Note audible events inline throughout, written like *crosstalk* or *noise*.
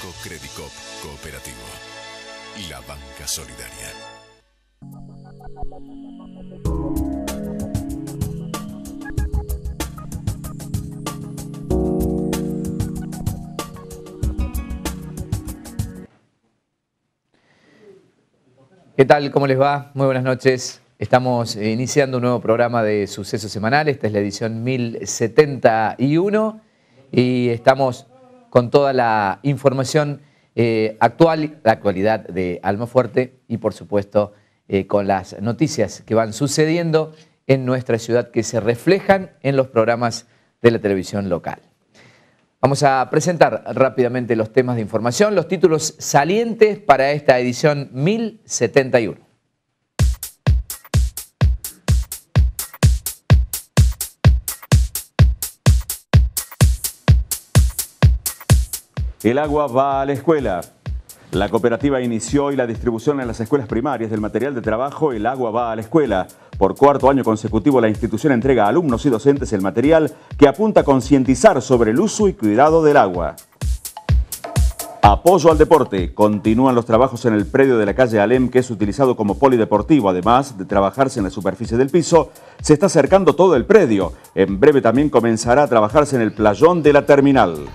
Banco Credicop Cooperativo. La banca solidaria. ¿Qué tal? ¿Cómo les va? Muy buenas noches. Estamos iniciando un nuevo programa de Sucesos Semanales. Esta es la edición 1071 y estamos con toda la información eh, actual, la actualidad de Almafuerte y por supuesto eh, con las noticias que van sucediendo en nuestra ciudad que se reflejan en los programas de la televisión local. Vamos a presentar rápidamente los temas de información, los títulos salientes para esta edición 1071. El agua va a la escuela. La cooperativa inició hoy la distribución en las escuelas primarias del material de trabajo El agua va a la escuela. Por cuarto año consecutivo, la institución entrega a alumnos y docentes el material que apunta a concientizar sobre el uso y cuidado del agua. Apoyo al deporte. Continúan los trabajos en el predio de la calle Alem, que es utilizado como polideportivo. Además de trabajarse en la superficie del piso, se está acercando todo el predio. En breve también comenzará a trabajarse en el playón de la terminal.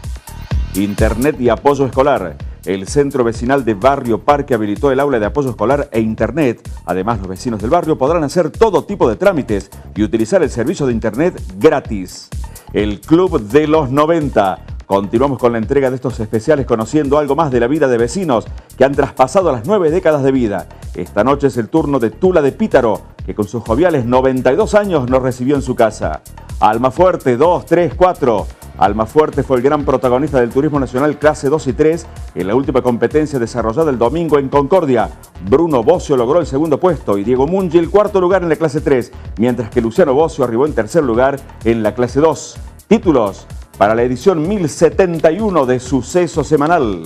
Internet y apoyo escolar. El centro vecinal de Barrio Parque habilitó el aula de apoyo escolar e Internet. Además, los vecinos del barrio podrán hacer todo tipo de trámites y utilizar el servicio de Internet gratis. El Club de los 90. Continuamos con la entrega de estos especiales conociendo algo más de la vida de vecinos que han traspasado las nueve décadas de vida. Esta noche es el turno de Tula de Pítaro, que con sus joviales 92 años nos recibió en su casa. Alma Fuerte 2, 3, 4. Almafuerte fue el gran protagonista del turismo nacional clase 2 y 3 en la última competencia desarrollada el domingo en Concordia. Bruno Bocio logró el segundo puesto y Diego Mungi el cuarto lugar en la clase 3, mientras que Luciano Bocio arribó en tercer lugar en la clase 2. Títulos para la edición 1071 de Suceso Semanal.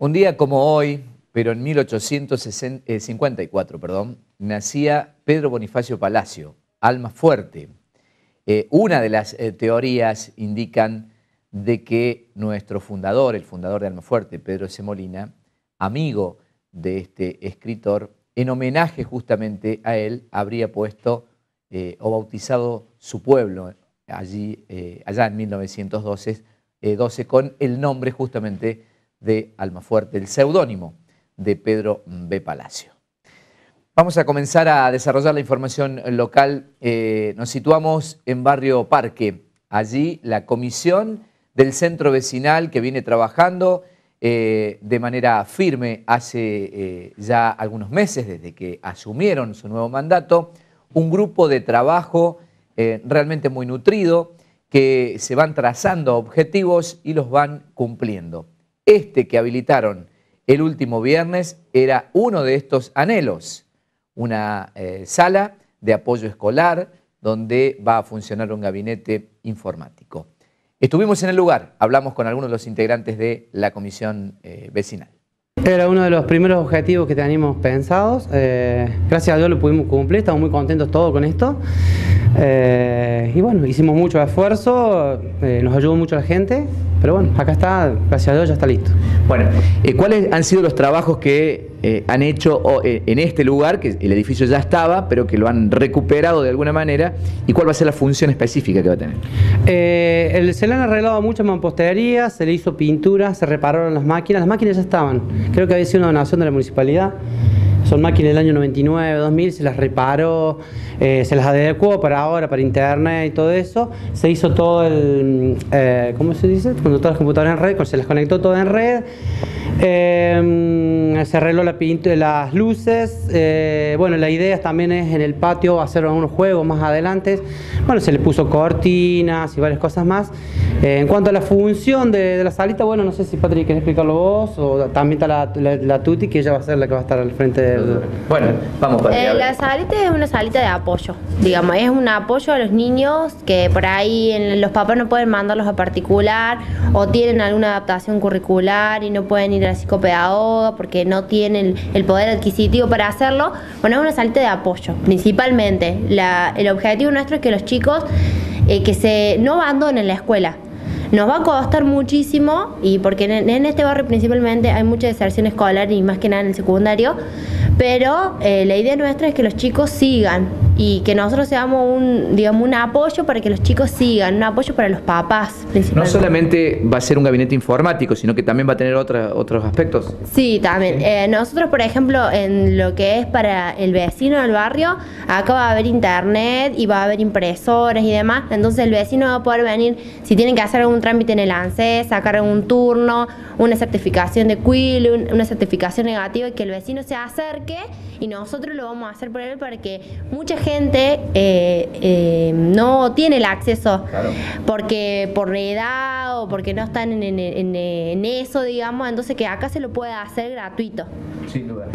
Un día como hoy, pero en 1854, perdón, nacía Pedro Bonifacio Palacio, alma fuerte. Eh, una de las eh, teorías indican de que nuestro fundador, el fundador de Almafuerte, Pedro Semolina, amigo de este escritor, en homenaje justamente a él, habría puesto eh, o bautizado su pueblo allí, allá en 1912 12, con el nombre justamente de Almafuerte, el seudónimo de Pedro B. Palacio. Vamos a comenzar a desarrollar la información local. Eh, nos situamos en Barrio Parque. Allí la comisión del centro vecinal que viene trabajando eh, de manera firme hace eh, ya algunos meses, desde que asumieron su nuevo mandato, un grupo de trabajo realmente muy nutrido que se van trazando objetivos y los van cumpliendo. Este que habilitaron el último viernes era uno de estos anhelos, una eh, sala de apoyo escolar donde va a funcionar un gabinete informático. Estuvimos en el lugar, hablamos con algunos de los integrantes de la comisión eh, vecinal. Era uno de los primeros objetivos que teníamos pensados. Eh, gracias a Dios lo pudimos cumplir, estamos muy contentos todos con esto. y bueno, hicimos mucho esfuerzo, nos ayudó mucho la gente, pero bueno, acá está, gracias a Dios ya está listo. Bueno, eh, ¿cuáles han sido los trabajos que eh, han hecho eh, en este lugar, que el edificio ya estaba, pero que lo han recuperado de alguna manera, y cuál va a ser la función específica que va a tener? se le han arreglado muchas mamposterías, se le hizo pintura, se repararon las máquinas, las máquinas ya estaban, creo que había sido una donación de la municipalidad, son máquinas del año 99, 2000, se las reparó, se las adecuó para ahora, para internet y todo eso. Se hizo todo el, ¿cómo se dice? Cuando todas las computadoras en red, se las conectó todo en red. Eh, se arregló la las luces. Eh, bueno, la idea también es en el patio hacer algunos juegos más adelante. Bueno, se le puso cortinas y varias cosas más. Eh, en cuanto a la función de, la salita, bueno, no sé si Patrick querés explicarlo vos o también está la, Tuti, que ella va a ser la que va a estar al frente del... Bueno, vamos para La salita es una salita de apoyo, digamos, es un apoyo a los niños que por ahí los papás no pueden mandarlos a particular o tienen alguna adaptación curricular y no pueden ir la psicopedagoga, porque no tienen el poder adquisitivo para hacerlo, bueno, es una salita de apoyo, principalmente. el objetivo nuestro es que los chicos eh, que se no abandonen la escuela, nos va a costar muchísimo y porque en, este barrio principalmente hay mucha deserción escolar y más que nada en el secundario, pero eh, la idea nuestra es que los chicos sigan y que nosotros seamos un, digamos, un apoyo para que los chicos sigan, un apoyo para los papás. No solamente va a ser un gabinete informático, sino que también va a tener otros aspectos. Sí, también. Eh, nosotros, por ejemplo, en lo que es para el vecino del barrio, acá va a haber internet y va a haber impresoras y demás, entonces el vecino va a poder venir, si tienen que hacer algún trámite en el ANSES, sacar algún turno, una certificación de QUIL, una certificación negativa, y que el vecino se acerque y nosotros lo vamos a hacer por él para que mucha gente eh, eh, no tiene el acceso porque por edad o porque no están en, eso, digamos, entonces que acá se lo pueda hacer gratuito. Sin duda.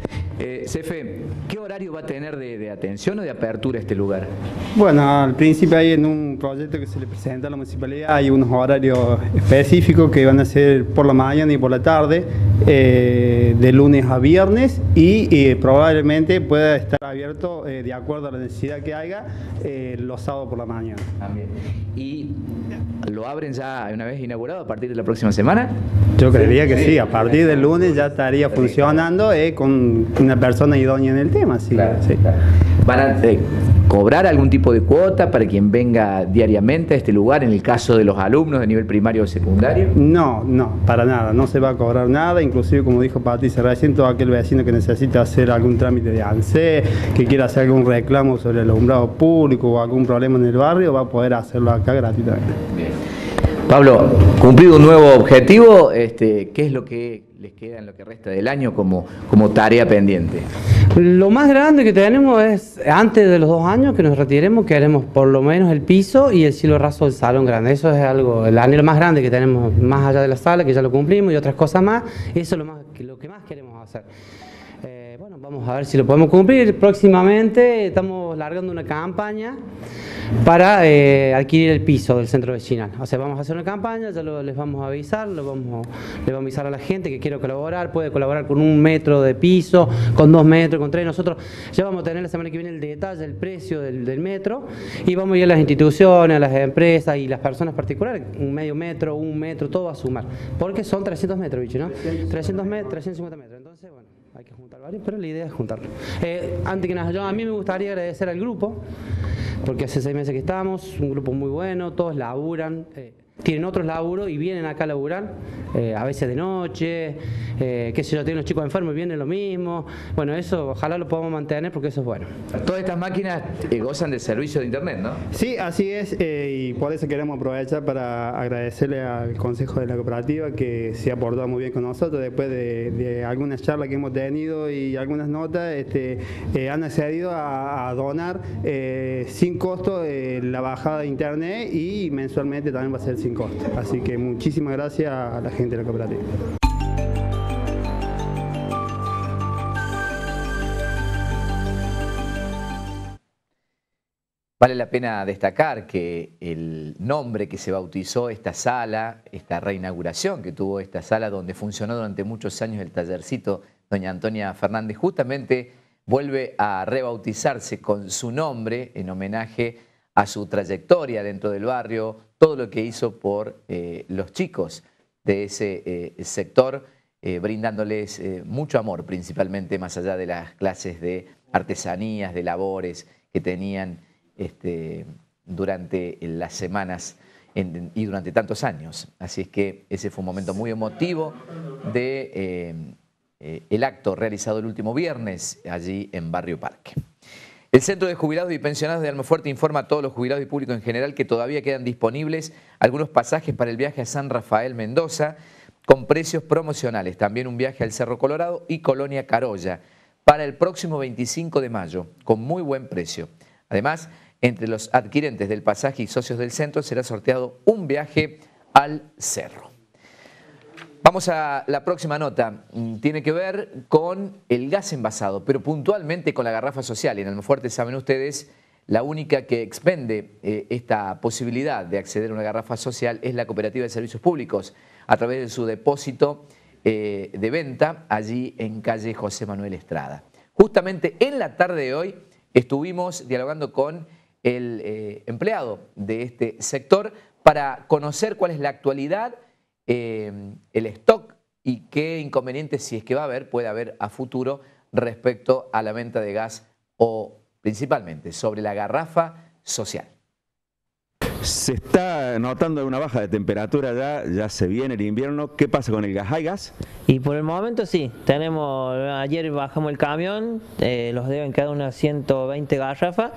Eh, Cefe, ¿qué horario va a tener de, atención o de apertura este lugar? Bueno, al principio hay en un proyecto que se le presenta a la municipalidad, hay unos horarios específicos que van a ser por la mañana y por la tarde, eh, de lunes a viernes y probablemente pueda estar abierto eh, de acuerdo a la necesidad que haya los sábados por la mañana. También. ¿Y lo abren ya una vez inaugurado a partir de la próxima semana? Yo creería que sí, a partir del lunes ya estaría funcionando con una persona idónea en el tema. Sí, ¿Van a eh, cobrar algún tipo de cuota para quien venga diariamente a este lugar en el caso de los alumnos de nivel primario o secundario? No, no, para nada, no se va a cobrar nada, inclusive como dijo Patricia recién, todo aquel vecino que necesita hacer algún trámite de ANSE, que quiera hacer algún reclamo sobre el alumbrado público o algún problema en el barrio, va a poder hacerlo acá gratuitamente. Pablo, cumplido un nuevo objetivo, este, ¿qué es lo que les queda en lo que resta del año como, como tarea pendiente? Lo más grande que tenemos es, antes de los dos años que nos retiremos, que haremos por lo menos el piso y el cielo raso del salón grande. Eso es algo, el anhelo más grande que tenemos más allá de la sala, que ya lo cumplimos, y otras cosas más. Eso es lo, más, lo que más queremos hacer. Vamos a ver si lo podemos cumplir. Próximamente estamos largando una campaña para eh, adquirir el piso del centro vecinal. O sea, vamos a hacer una campaña, ya les vamos a avisar, lo vamos, les vamos a avisar a la gente que quiere colaborar, puede colaborar con un metro de piso, con dos metros, con tres. Nosotros ya vamos a tener la semana que viene el detalle, el precio del, metro y vamos a ir a las instituciones, a las empresas y las personas particulares, un medio metro, un metro, todo a sumar. Porque son 300 metros, bicho, ¿no? 300 metros, 350 metros. Entonces, bueno, que juntar varios, pero la idea es juntarlo. Eh, antes que nada, yo, a mí me gustaría agradecer al grupo porque hace seis meses que estamos, un grupo muy bueno, todos laburan. Eh, tienen otros laburos y vienen acá a laburar, eh, a veces de noche, eh, qué sé yo, tienen los chicos enfermos y vienen lo mismo. Bueno, eso ojalá lo podamos mantener porque eso es bueno. Todas estas máquinas eh, gozan de servicio de internet, ¿no? Sí, así es, y por eso queremos aprovechar para agradecerle al Consejo de la Cooperativa que se ha portado muy bien con nosotros después de, algunas charlas que hemos tenido y algunas notas, este, han accedido a, a donar sin costo la bajada de internet y mensualmente también va a ser sin. Así que muchísimas gracias a la gente de la cooperativa. Vale la pena destacar que el nombre que se bautizó esta sala, esta reinauguración que tuvo esta sala donde funcionó durante muchos años el tallercito doña Antonia Fernández, justamente vuelve a rebautizarse con su nombre en homenaje a su trayectoria dentro del barrio, todo lo que hizo por eh, los chicos de ese eh, sector, eh, brindándoles mucho amor, principalmente más allá de las clases de artesanías, de labores que tenían este, durante las semanas y durante tantos años. Así es que ese fue un momento muy emotivo de acto realizado el último viernes allí en Barrio Parque. El Centro de Jubilados y Pensionados de Almafuerte informa a todos los jubilados y público en general que todavía quedan disponibles algunos pasajes para el viaje a San Rafael Mendoza con precios promocionales. También un viaje al Cerro Colorado y Colonia Carolla para el próximo 25 de mayo con muy buen precio. Además, entre los adquirentes del pasaje y socios del centro será sorteado un viaje al cerro. Vamos a la próxima nota. Mm, tiene que ver con el gas envasado, pero puntualmente con la garrafa social. En Almafuerte, saben ustedes, la única que expende eh, esta posibilidad de acceder a una garrafa social es la Cooperativa de Servicios Públicos a través de su depósito eh, de venta allí en calle José Manuel Estrada. Justamente en la tarde de hoy estuvimos dialogando con el eh, empleado de este sector para conocer cuál es la actualidad, el stock y qué inconvenientes, si es que va a haber, puede haber a futuro respecto a la venta de gas o principalmente sobre la garrafa social. Se está notando una baja de temperatura ya, ya se viene el invierno. ¿Qué pasa con el gas? ¿Hay gas? Y por el momento sí, tenemos, ayer bajamos el camión, eh, los deben quedar unas 120 garrafas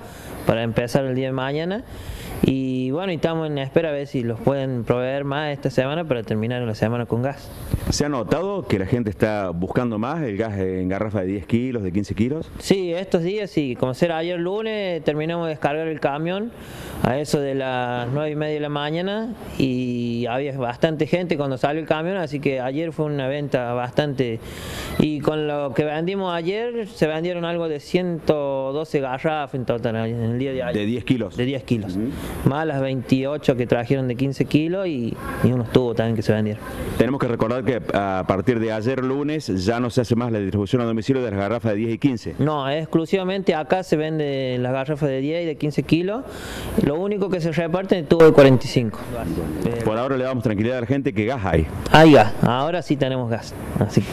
para empezar el día de mañana. Y bueno, estamos en espera a ver si los pueden proveer más esta semana para terminar la semana con gas. ¿Se ha notado que la gente está buscando más el gas en garrafa de 10 kilos, de 15 kilos? Sí, estos días sí, como será ayer lunes, terminamos de descargar el camión a eso de las 9 y media de la mañana y había bastante gente cuando salió el camión, así que ayer fue una venta bastante... Y con lo que vendimos ayer, se vendieron algo de 112 garrafas en total en el día de ayer. ¿De 10 kilos? De 10 kilos más las 28 que trajeron de 15 kilos y, unos tubos también que se vendieron. Tenemos que recordar que a partir de ayer lunes ya no se hace más la distribución a domicilio de las garrafas de 10 y 15. No, exclusivamente acá se venden las garrafas de 10 y de 15 kilos. Lo único que se reparte es tubo de 45. Por ahora le damos tranquilidad a la gente que gas hay. Hay gas, ahora sí tenemos gas. Así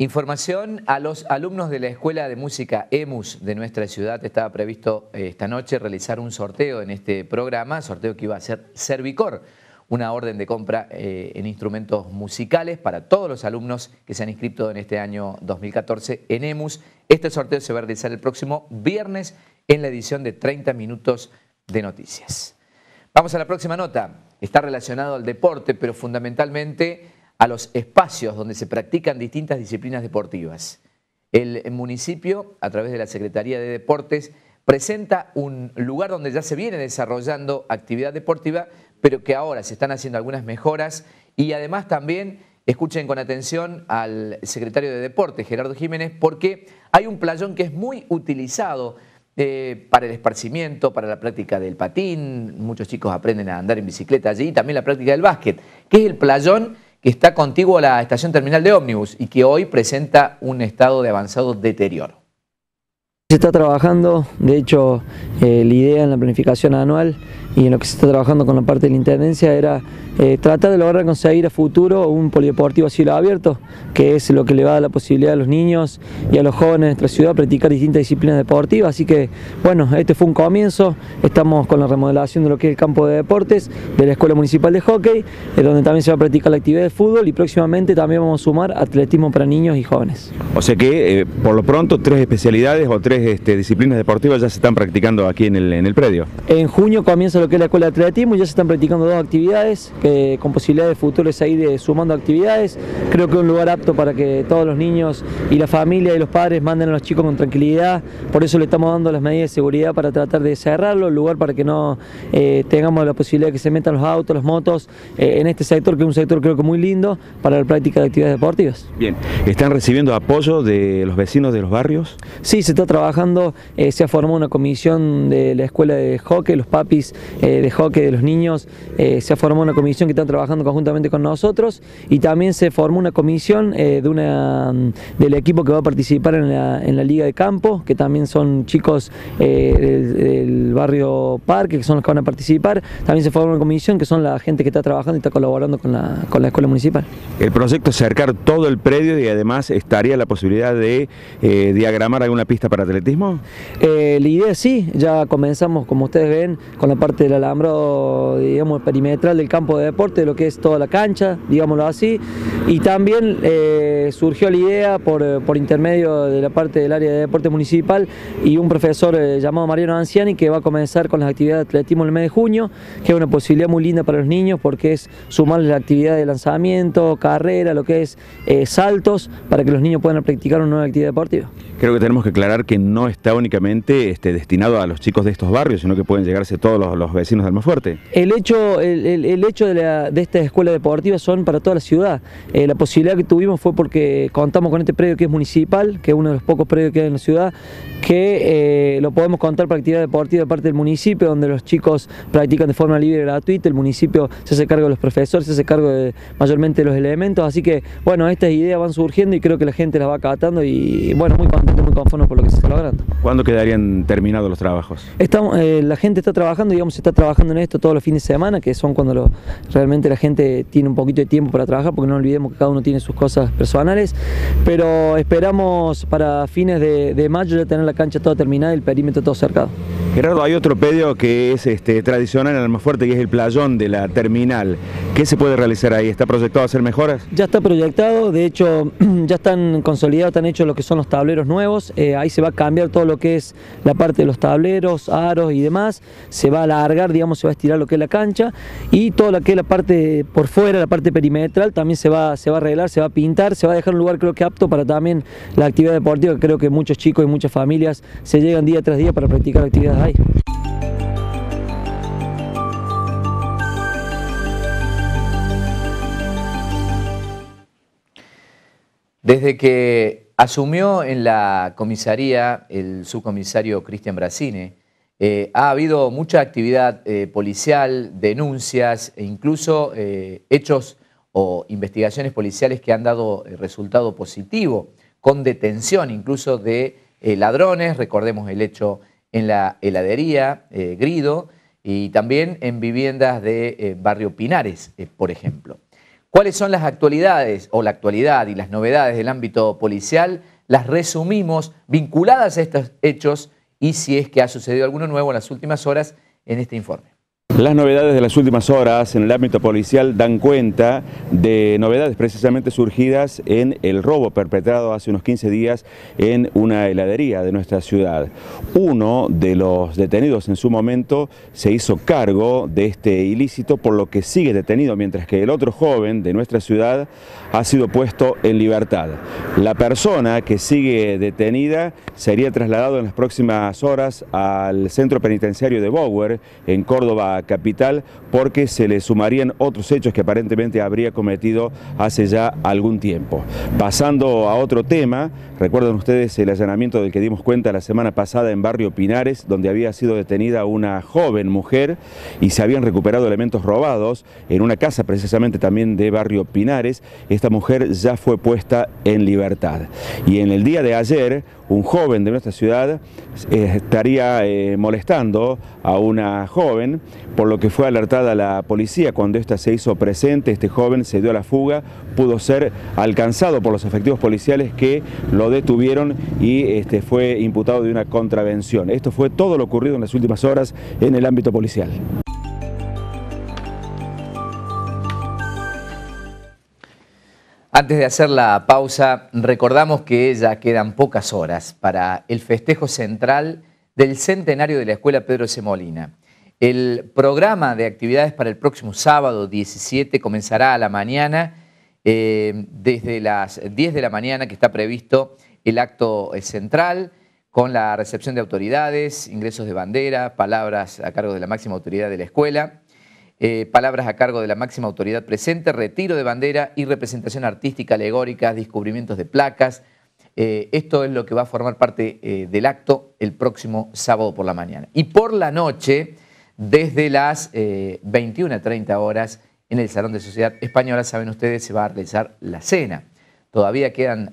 Información a los alumnos de la Escuela de Música EMUS de nuestra ciudad. Estaba previsto eh, esta noche realizar un sorteo en este programa, sorteo que iba a ser Servicor, una orden de compra eh, en instrumentos musicales para todos los alumnos que se han inscrito en este año 2014 en EMUS. Este sorteo se va a realizar el próximo viernes en la edición de 30 minutos de noticias. Vamos a la próxima nota. Está relacionado al deporte, pero fundamentalmente a los espacios donde se practican distintas disciplinas deportivas. El municipio, a través de la Secretaría de Deportes, presenta un lugar donde ya se viene desarrollando actividad deportiva, pero que ahora se están haciendo algunas mejoras y además también escuchen con atención al secretario de Deportes, Gerardo Jiménez, porque hay un playón que es muy utilizado eh, para el esparcimiento, para la práctica del patín, muchos chicos aprenden a andar en bicicleta allí, y también la práctica del básquet, que es el playón que está contiguo a la estación terminal de ómnibus y que hoy presenta un estado de avanzado deterioro. Se está trabajando, de hecho, eh, la idea en la planificación anual y en lo que se está trabajando con la parte de la Intendencia era eh, tratar de lograr conseguir a futuro un polideportivo a cielo abierto, que es lo que le va a dar la posibilidad a los niños y a los jóvenes de nuestra ciudad a practicar distintas disciplinas deportivas. Así que, bueno, este fue un comienzo, estamos con la remodelación de lo que es el campo de deportes de la Escuela Municipal de Hockey, eh, donde también se va a practicar la actividad de fútbol y próximamente también vamos a sumar atletismo para niños y jóvenes. O sea que, por lo pronto, tres especialidades o tres este, disciplinas deportivas ya se están practicando aquí en el, en el predio. En junio comienza lo que es la escuela de atletismo y ya se están practicando dos actividades que, con posibilidades futuras ahí de sumando actividades. Creo que es un lugar apto para que todos los niños y la familia y los padres manden a los chicos con tranquilidad. Por eso le estamos dando las medidas de seguridad para tratar de cerrarlo, el lugar para que no eh, tengamos la posibilidad de que se metan los autos, las motos eh, en este sector, que es un sector creo que muy lindo para la práctica de actividades deportivas. Bien, ¿están recibiendo apoyo de los vecinos de los barrios? Sí, se está trabajando eh, se ha formado una comisión de la escuela de hockey, los papis eh, de hockey de los niños, eh, se ha formado una comisión que está trabajando conjuntamente con nosotros y también se formó una comisión de una, del equipo que va a participar en la, en la Liga de Campo, que también son chicos del, barrio Parque, que son los que van a participar. También se formó una comisión que son la gente que está trabajando y está colaborando con la, con la escuela municipal. El proyecto es cercar todo el predio y además estaría la posibilidad de diagramar alguna pista para atletismo. Eh, la idea sí, ya comenzamos, como ustedes ven, con la parte del alambrado, digamos, perimetral del campo de deporte, lo que es toda la cancha, digámoslo así, y también eh, surgió la idea por, por, intermedio de la parte del área de deporte municipal y un profesor eh, llamado Mariano Anciani que va a comenzar con las actividades de atletismo el mes de junio, que es una posibilidad muy linda para los niños porque es sumarle la actividad de lanzamiento, carrera, lo que es saltos, para que los niños puedan practicar una nueva actividad deportiva. Creo que tenemos que aclarar que no está únicamente este, destinado a los chicos de estos barrios, sino que pueden llegarse todos los, vecinos de Almafuerte. El hecho, el, hecho de, esta escuela deportiva son para toda la ciudad. Eh, la posibilidad que tuvimos fue porque contamos con este predio que es municipal, que es uno de los pocos predios que hay en la ciudad, que eh, lo podemos contar para actividad deportiva de parte del municipio, donde los chicos practican de forma libre y gratuita, el municipio se hace cargo de los profesores, se hace cargo de mayormente de los elementos, así que bueno, estas ideas van surgiendo y creo que la gente las va acatando y bueno, muy contento, muy conforme por lo que se está logrando. ¿Cuándo quedarían terminados los trabajos? Estamos, eh, la gente está trabajando, digamos, está trabajando en esto todos los fines de semana, que son cuando realmente la gente tiene un poquito de tiempo para trabajar, porque no olvidemos que cada uno tiene sus cosas personales, pero esperamos para fines de, mayo ya tener la cancha toda terminada y el perímetro todo cercado. Gerardo, hay otro pedio que es este, tradicional en el más fuerte, que es el playón de la terminal. ¿Qué se puede realizar ahí? ¿Está proyectado hacer mejoras? Ya está proyectado, de hecho *clears throat* ya están consolidados, están hechos lo que son los tableros nuevos, eh, ahí se va a cambiar todo lo que es la parte de los tableros, aros y demás, se va a alargar, digamos, se va a estirar lo que es la cancha y todo lo que es la parte por fuera, la parte perimetral, también se va, se va a arreglar, se va a pintar, se va a dejar un lugar creo que apto para también la actividad deportiva, creo que muchos chicos y muchas familias se llegan día tras día para practicar actividades Desde que asumió en la comisaría el subcomisario Cristian Brasine, eh, ha habido mucha actividad eh, policial, denuncias e incluso eh, hechos o investigaciones policiales que han dado resultado positivo, con detención incluso de ladrones, recordemos el hecho en la heladería Grido y también en viviendas de Barrio Pinares, por ejemplo. ¿Cuáles son las actualidades o la actualidad y las novedades del ámbito policial? Las resumimos vinculadas a estos hechos y si es que ha sucedido alguno nuevo en las últimas horas en este informe. Las novedades de las últimas horas en el ámbito policial dan cuenta de novedades precisamente surgidas en el robo perpetrado hace unos 15 días en una heladería de nuestra ciudad. Uno de los detenidos en su momento se hizo cargo de este ilícito por lo que sigue detenido, mientras que el otro joven de nuestra ciudad ha sido puesto en libertad. La persona que sigue detenida sería trasladado en las próximas horas al centro penitenciario de Bower en Córdoba, capital porque se le sumarían otros hechos que aparentemente habría cometido hace ya algún tiempo. Pasando a otro tema, recuerdan ustedes el allanamiento del que dimos cuenta la semana pasada en Barrio Pinares, donde había sido detenida una joven mujer y se habían recuperado elementos robados en una casa precisamente también de Barrio Pinares. Esta mujer ya fue puesta en libertad. Y en el día de ayer, un joven de nuestra ciudad eh, estaría eh, molestando a una joven, por lo que fue alertada la policía cuando ésta se hizo presente, este joven se dio a la fuga, pudo ser alcanzado por los efectivos policiales que lo detuvieron y este, fue imputado de una contravención. Esto fue todo lo ocurrido en las últimas horas en el ámbito policial. Antes de hacer la pausa, recordamos que ya quedan pocas horas para el festejo central del centenario de la Escuela Pedro C. Molina. El programa de actividades para el próximo sábado 17 comenzará a la mañana, eh, desde las 10 de la mañana que está previsto el acto central con la recepción de autoridades, ingresos de bandera, palabras a cargo de la máxima autoridad de la escuela. Eh, palabras a cargo de la máxima autoridad presente, retiro de bandera y representación artística, alegórica, descubrimientos de placas. Eh, esto es lo que va a formar parte eh, del acto el próximo sábado por la mañana. Y por la noche, desde las 21 a 30 horas, en el Salón de Sociedad Española, saben ustedes, se va a realizar la cena. Todavía quedan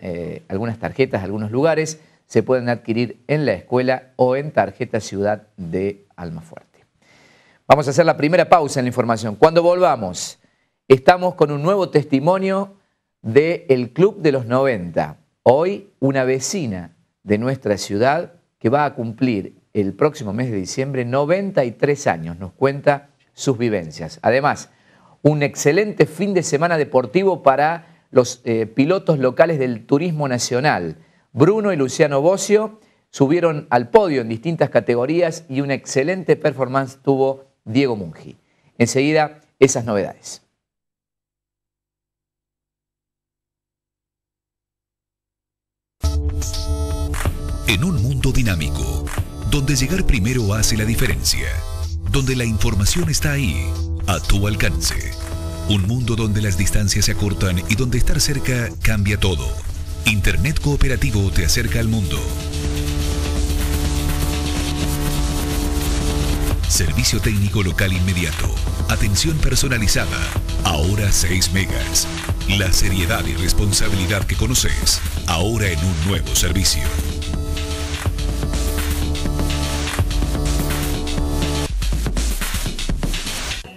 algunas tarjetas, algunos lugares, se pueden adquirir en la escuela o en tarjeta Ciudad de Almafuerte. Vamos a hacer la primera pausa en la información. Cuando volvamos, estamos con un nuevo testimonio del Club de los 90. Hoy, una vecina de nuestra ciudad que va a cumplir el próximo mes de diciembre 93 años. Nos cuenta sus vivencias. Además, un excelente fin de semana deportivo para los eh, pilotos locales del turismo nacional. Bruno y Luciano Bocio subieron al podio en distintas categorías y una excelente performance tuvo Diego Mungi. Enseguida, esas novedades. En un mundo dinámico, donde llegar primero hace la diferencia, donde la información está ahí, a tu alcance. Un mundo donde las distancias se acortan y donde estar cerca cambia todo. Internet Cooperativo te acerca al mundo. Servicio técnico local inmediato. Atención personalizada. Ahora 6 megas. La seriedad y responsabilidad que conoces. Ahora en un nuevo servicio.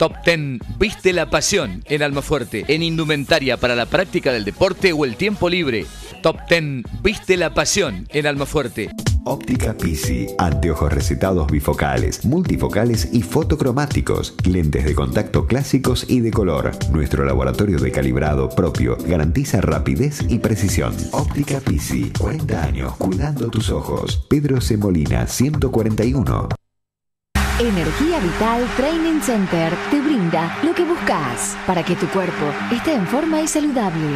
Top 10. Viste la pasión en Almafuerte, en indumentaria para la práctica del deporte o el tiempo libre. Top 10. Viste la pasión en Almafuerte. Óptica Pisi, anteojos recetados bifocales, multifocales y fotocromáticos, lentes de contacto clásicos y de color. Nuestro laboratorio de calibrado propio garantiza rapidez y precisión. Óptica Pisi, 40 años cuidando tus ojos. Pedro C. Molina, 141. Energía Vital Training Center te brinda lo que buscas para que tu cuerpo esté en forma y saludable.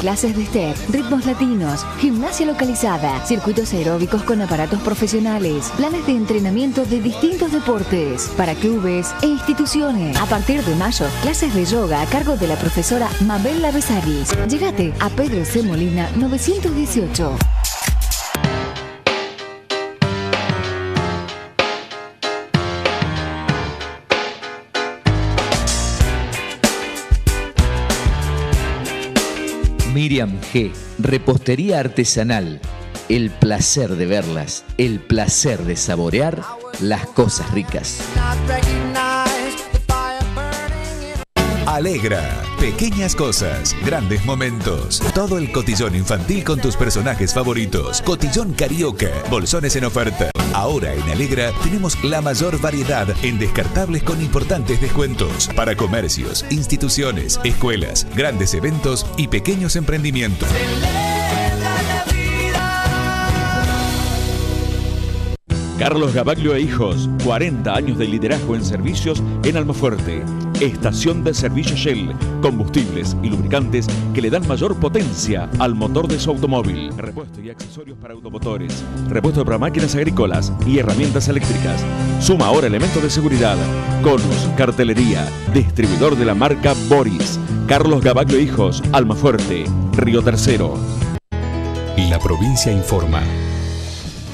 Clases de step, ritmos latinos, gimnasia localizada, circuitos aeróbicos con aparatos profesionales, planes de entrenamiento de distintos deportes para clubes e instituciones. A partir de mayo, clases de yoga a cargo de la profesora Mabel Lavesaris. Llegate a Pedro C. Molina 918. Miriam G. Repostería artesanal. El placer de verlas, el placer de saborear las cosas ricas. Alegra. Pequeñas cosas, grandes momentos. Todo el cotillón infantil con tus personajes favoritos. Cotillón Carioca. Bolsones en oferta. Ahora en Alegra tenemos la mayor variedad en descartables con importantes descuentos para comercios, instituciones, escuelas, grandes eventos y pequeños emprendimientos. Carlos Gabaglio e Hijos, 40 años de liderazgo en servicios en Almafuerte. Estación de servicio Shell, combustibles y lubricantes que le dan mayor potencia al motor de su automóvil. Repuesto y accesorios para automotores, repuesto para máquinas agrícolas y herramientas eléctricas. Suma ahora elementos de seguridad, conos, cartelería, distribuidor de la marca Boris. Carlos Gabaglio Hijos, Almafuerte, Río Tercero. La provincia informa.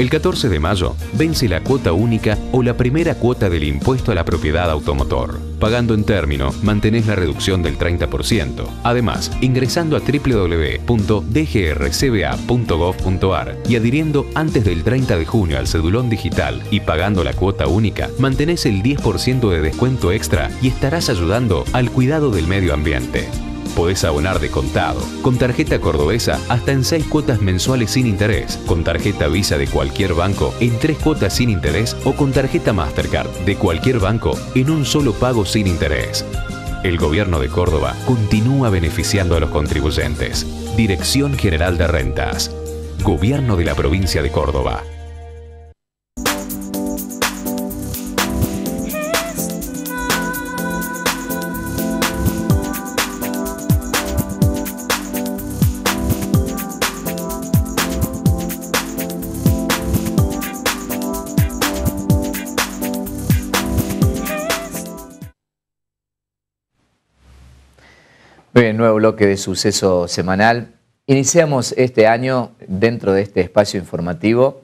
El 14 de mayo vence la cuota única o la primera cuota del impuesto a la propiedad automotor. Pagando en término, mantenés la reducción del 30%. Además, ingresando a www.dgrcba.gov.ar y adhiriendo antes del 30 de junio al cedulón digital y pagando la cuota única, mantenés el 10% de descuento extra y estarás ayudando al cuidado del medio ambiente. Podés abonar de contado, con tarjeta cordobesa hasta en 6 cuotas mensuales sin interés, con tarjeta Visa de cualquier banco en 3 cuotas sin interés o con tarjeta Mastercard de cualquier banco en un solo pago sin interés. El gobierno de Córdoba continúa beneficiando a los contribuyentes. Dirección General de Rentas. Gobierno de la provincia de Córdoba. Nuevo bloque de suceso semanal. Iniciamos este año, dentro de este espacio informativo,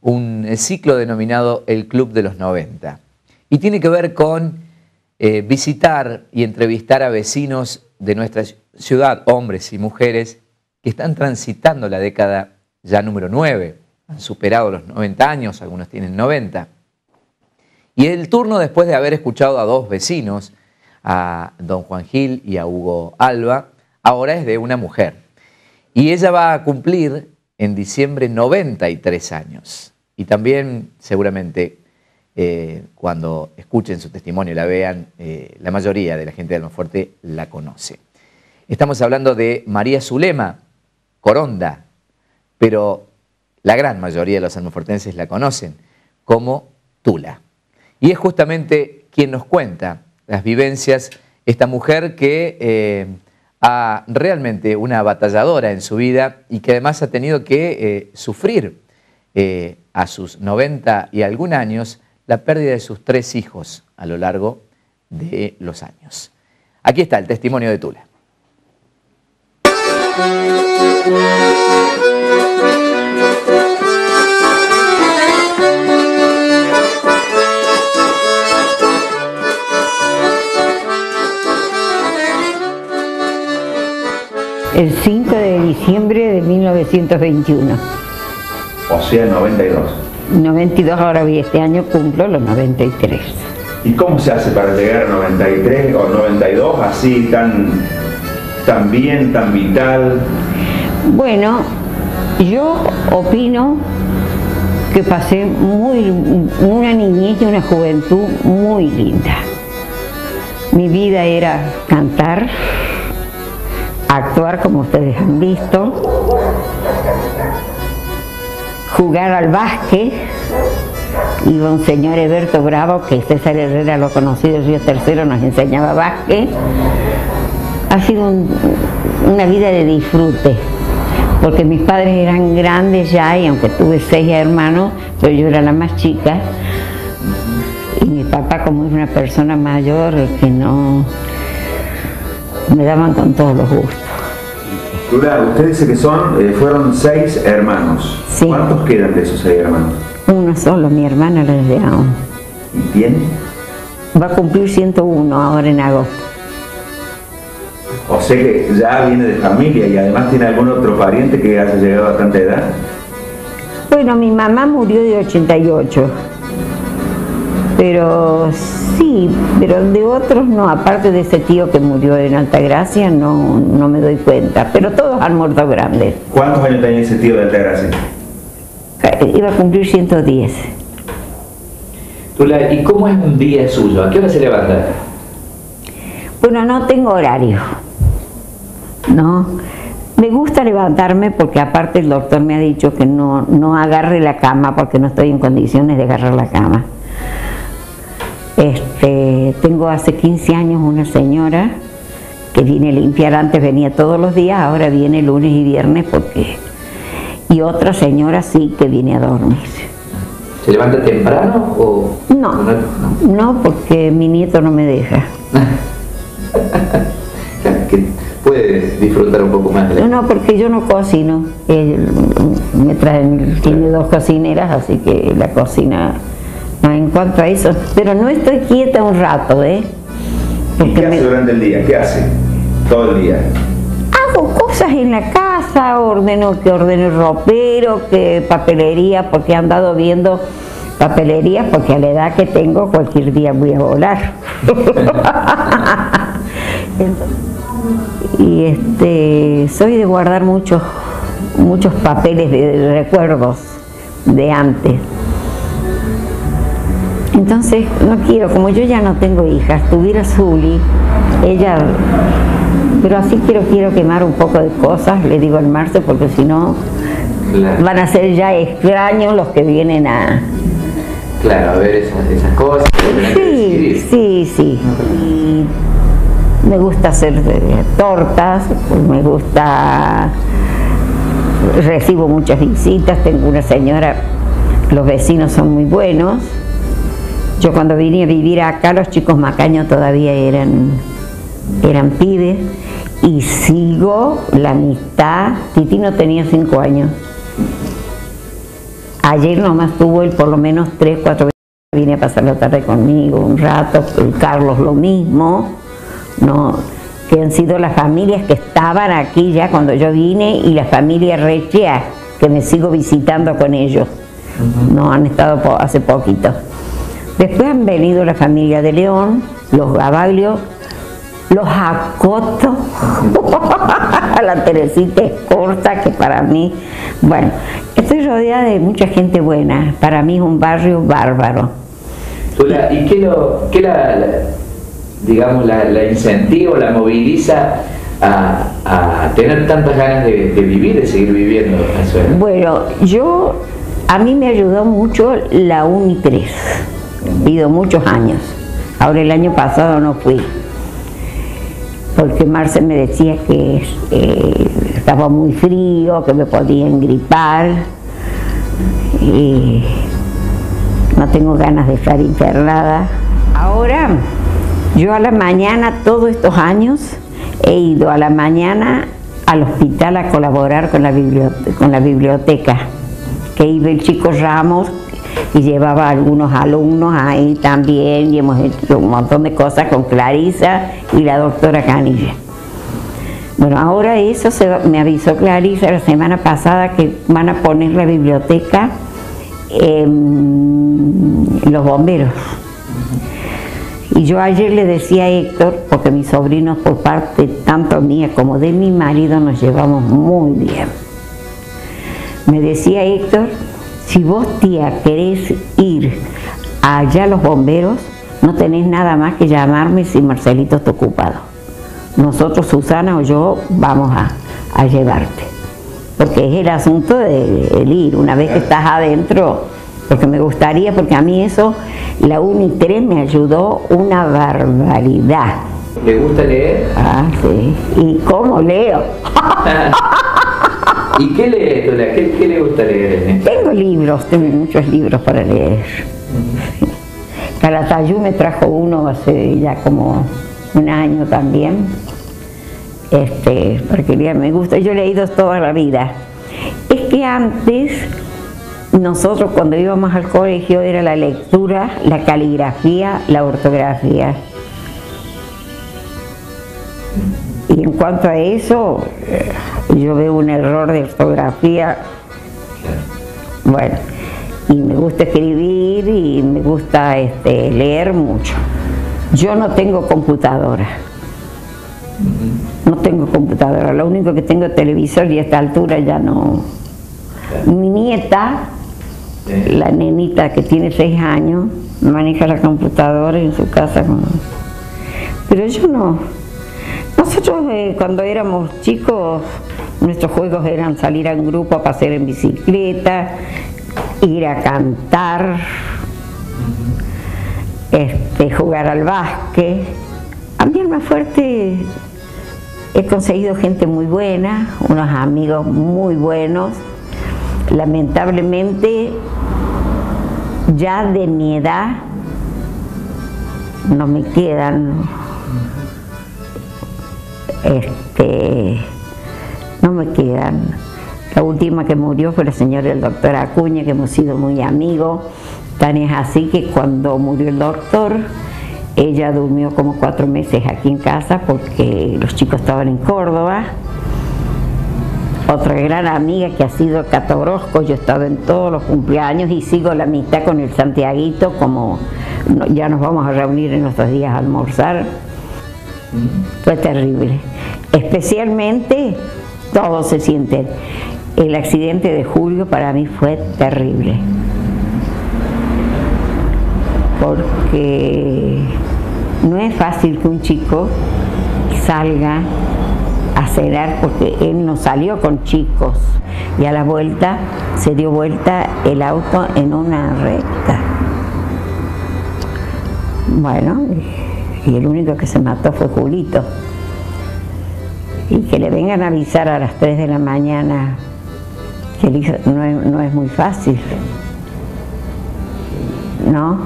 un ciclo denominado El Club de los 90. Y tiene que ver con eh, visitar y entrevistar a vecinos de nuestra ciudad, hombres y mujeres, que están transitando la década ya número 9. Han superado los 90 años, algunos tienen 90. Y el turno, después de haber escuchado a dos vecinos, a don Juan Gil y a Hugo Alba, ahora es de una mujer. Y ella va a cumplir en diciembre 93 años. Y también seguramente eh, cuando escuchen su testimonio y la vean, eh, la mayoría de la gente de Almafuerte la conoce. Estamos hablando de María Zulema Coronda, pero la gran mayoría de los almafuertenses la conocen como Tula. Y es justamente quien nos cuenta las vivencias, esta mujer que eh, a realmente una batalladora en su vida y que además ha tenido que eh, sufrir eh, a sus 90 y algún años la pérdida de sus tres hijos a lo largo de los años. Aquí está el testimonio de Tula. El 5 de diciembre de 1921. O sea, 92. 92 ahora vi este año cumplo los 93. ¿Y cómo se hace para llegar a 93 o 92 así tan, tan bien, tan vital? Bueno, yo opino que pasé muy, una niñez y una juventud muy linda. Mi vida era cantar, actuar como ustedes han visto, jugar al básquet, iba un señor Eberto Bravo, que César Herrera lo conocido, yo tercero nos enseñaba básquet. Ha sido una vida de disfrute, porque mis padres eran grandes ya y aunque tuve seis hermanos, pero yo era la más chica. Y mi papá como es una persona mayor que no me daban con todos los gustos. Lula, usted dice que son, eh, fueron seis hermanos. ¿Cuántos quedan de esos seis hermanos? Uno solo, mi hermana la de aún. ¿Y tiene? Va a cumplir 101 ahora en agosto. O sea que ya viene de familia y además tiene algún otro pariente que haya llegado a tanta edad. Bueno, mi mamá murió de 88. Pero sí, pero de otros no, aparte de ese tío que murió en Altagracia, no, no me doy cuenta. Pero todos han muerto grandes. ¿Cuántos años tenía ese tío de Altagracia? Eh, iba a cumplir 110. Tula, ¿y cómo es un día suyo? ¿A qué hora se levanta? Bueno, no tengo horario. No. Me gusta levantarme porque aparte el doctor me ha dicho que no, no agarre la cama porque no estoy en condiciones de agarrar la cama. Este, tengo hace 15 años una señora que viene a limpiar, antes venía todos los días, ahora viene lunes y viernes porque... Y otra señora sí que viene a dormir. ¿Se levanta temprano o...? No, no, porque mi nieto no me deja. *laughs* que puede disfrutar un poco más de No, no, porque yo no cocino. Él me traen, tiene dos cocineras, así que la cocina en cuanto a eso, pero no estoy quieta un rato, ¿eh? ¿Y qué hace durante el día? ¿Qué hace todo el día? Hago cosas en la casa, ordeno que ordeno ropero, que papelería, porque he andado viendo papelería, porque a la edad que tengo cualquier día voy a volar. *laughs* y este, soy de guardar muchos, muchos papeles de recuerdos de antes. Entonces, no quiero, como yo ya no tengo hijas, tuviera Zuli, ella, pero así quiero, quiero quemar un poco de cosas, le digo al Marce, porque si no, van a ser ya extraños los que vienen a... Claro, a ver esas, cosas. Sí, sí, sí. me gusta hacer eh, tortas, me gusta, recibo muchas visitas, tengo una señora, los vecinos son muy buenos, yo cuando vine a vivir acá, los chicos macaños todavía eran, eran pibes y sigo la amistad. Titi no tenía cinco años. Ayer nomás tuvo él por lo menos tres, cuatro veces vine a pasar la tarde conmigo un rato, Carlos lo mismo, no, que han sido las familias que estaban aquí ya cuando yo vine y la familia Rechea, que me sigo visitando con ellos. No han estado hace poquito. Después han venido la familia de León, los Gabaglios, los Acotos, *laughs* la Teresita Escorta, que para mí, bueno, estoy rodeada de mucha gente buena, para mí es un barrio bárbaro. ¿Y qué, lo, qué la, digamos, la, la, incentiva, la moviliza a, tener tantas ganas de, vivir, de seguir viviendo en Bueno, yo, a mí me ayudó mucho la UNI 3 ido muchos años. Ahora el año pasado no fui. porque Marce me decía que eh, estaba muy frío, que me podía engripar y no tengo ganas de estar internada. Ahora, yo a la mañana, todos estos años, he ido a la mañana al hospital a colaborar con la, con la biblioteca, que iba el chico Ramos y llevaba a algunos alumnos ahí también y hemos hecho un montón de cosas con Clarisa y la doctora Canilla. Bueno, ahora eso me avisó Clarisa la semana pasada que van a poner la biblioteca en los bomberos. Y yo ayer le decía a Héctor, porque mis sobrinos por parte tanto mía como de mi marido nos llevamos muy bien. Me decía Héctor, si vos tía querés ir allá a los bomberos, no tenés nada más que llamarme si Marcelito está ocupado. Nosotros, Susana o yo, vamos a, a llevarte. Porque es el asunto de, ir. Una vez que estás adentro, porque me gustaría, porque a mí eso, la UNI3 me ayudó una barbaridad. ¿Le gusta leer? Ah, sí. ¿Y cómo leo? *laughs* ¿Y qué lee, ¿Qué, le gusta leer? Tengo libros, tengo muchos libros para leer. Calatayú me trajo uno hace ya como un año también. Este, porque me gusta, yo he leído toda la vida. Es que antes nosotros cuando íbamos al colegio era la lectura, la caligrafía, la ortografía. Y en cuanto a eso, eh, yo veo un error de ortografía. Bueno, y me gusta escribir y me gusta este, leer mucho. Yo no tengo computadora. No tengo computadora, lo único que tengo es televisor y a esta altura ya no. Mi nieta la nenita que tiene seis años maneja la computadora en su casa. Pero yo no. Nosotros eh, cuando éramos chicos, nuestros juegos eran salir un grupo a pasear en bicicleta, ir a cantar, este, jugar al básquet. A mí el más fuerte he conseguido gente muy buena, unos amigos muy buenos. Lamentablemente ya de mi edad no me quedan este no me quedan. La última que murió fue la señora el doctor Acuña que hemos sido muy amigos. Tan es así que cuando murió el doctor ella durmió como cuatro meses aquí en casa porque los chicos estaban en Córdoba. Otra gran amiga que ha sido Catorosco, yo he estado en todos los cumpleaños y sigo la amistad con el Santiaguito, como ya nos vamos a reunir en nuestros días a almorzar. Fue terrible. Especialmente todos se sienten. El accidente de Julio para mí fue terrible. Porque no es fácil que un chico salga acelerar porque él no salió con chicos y a la vuelta se dio vuelta el auto en una recta. Bueno, y el único que se mató fue Julito. Y que le vengan a avisar a las 3 de la mañana que no es, no es muy fácil. ¿No?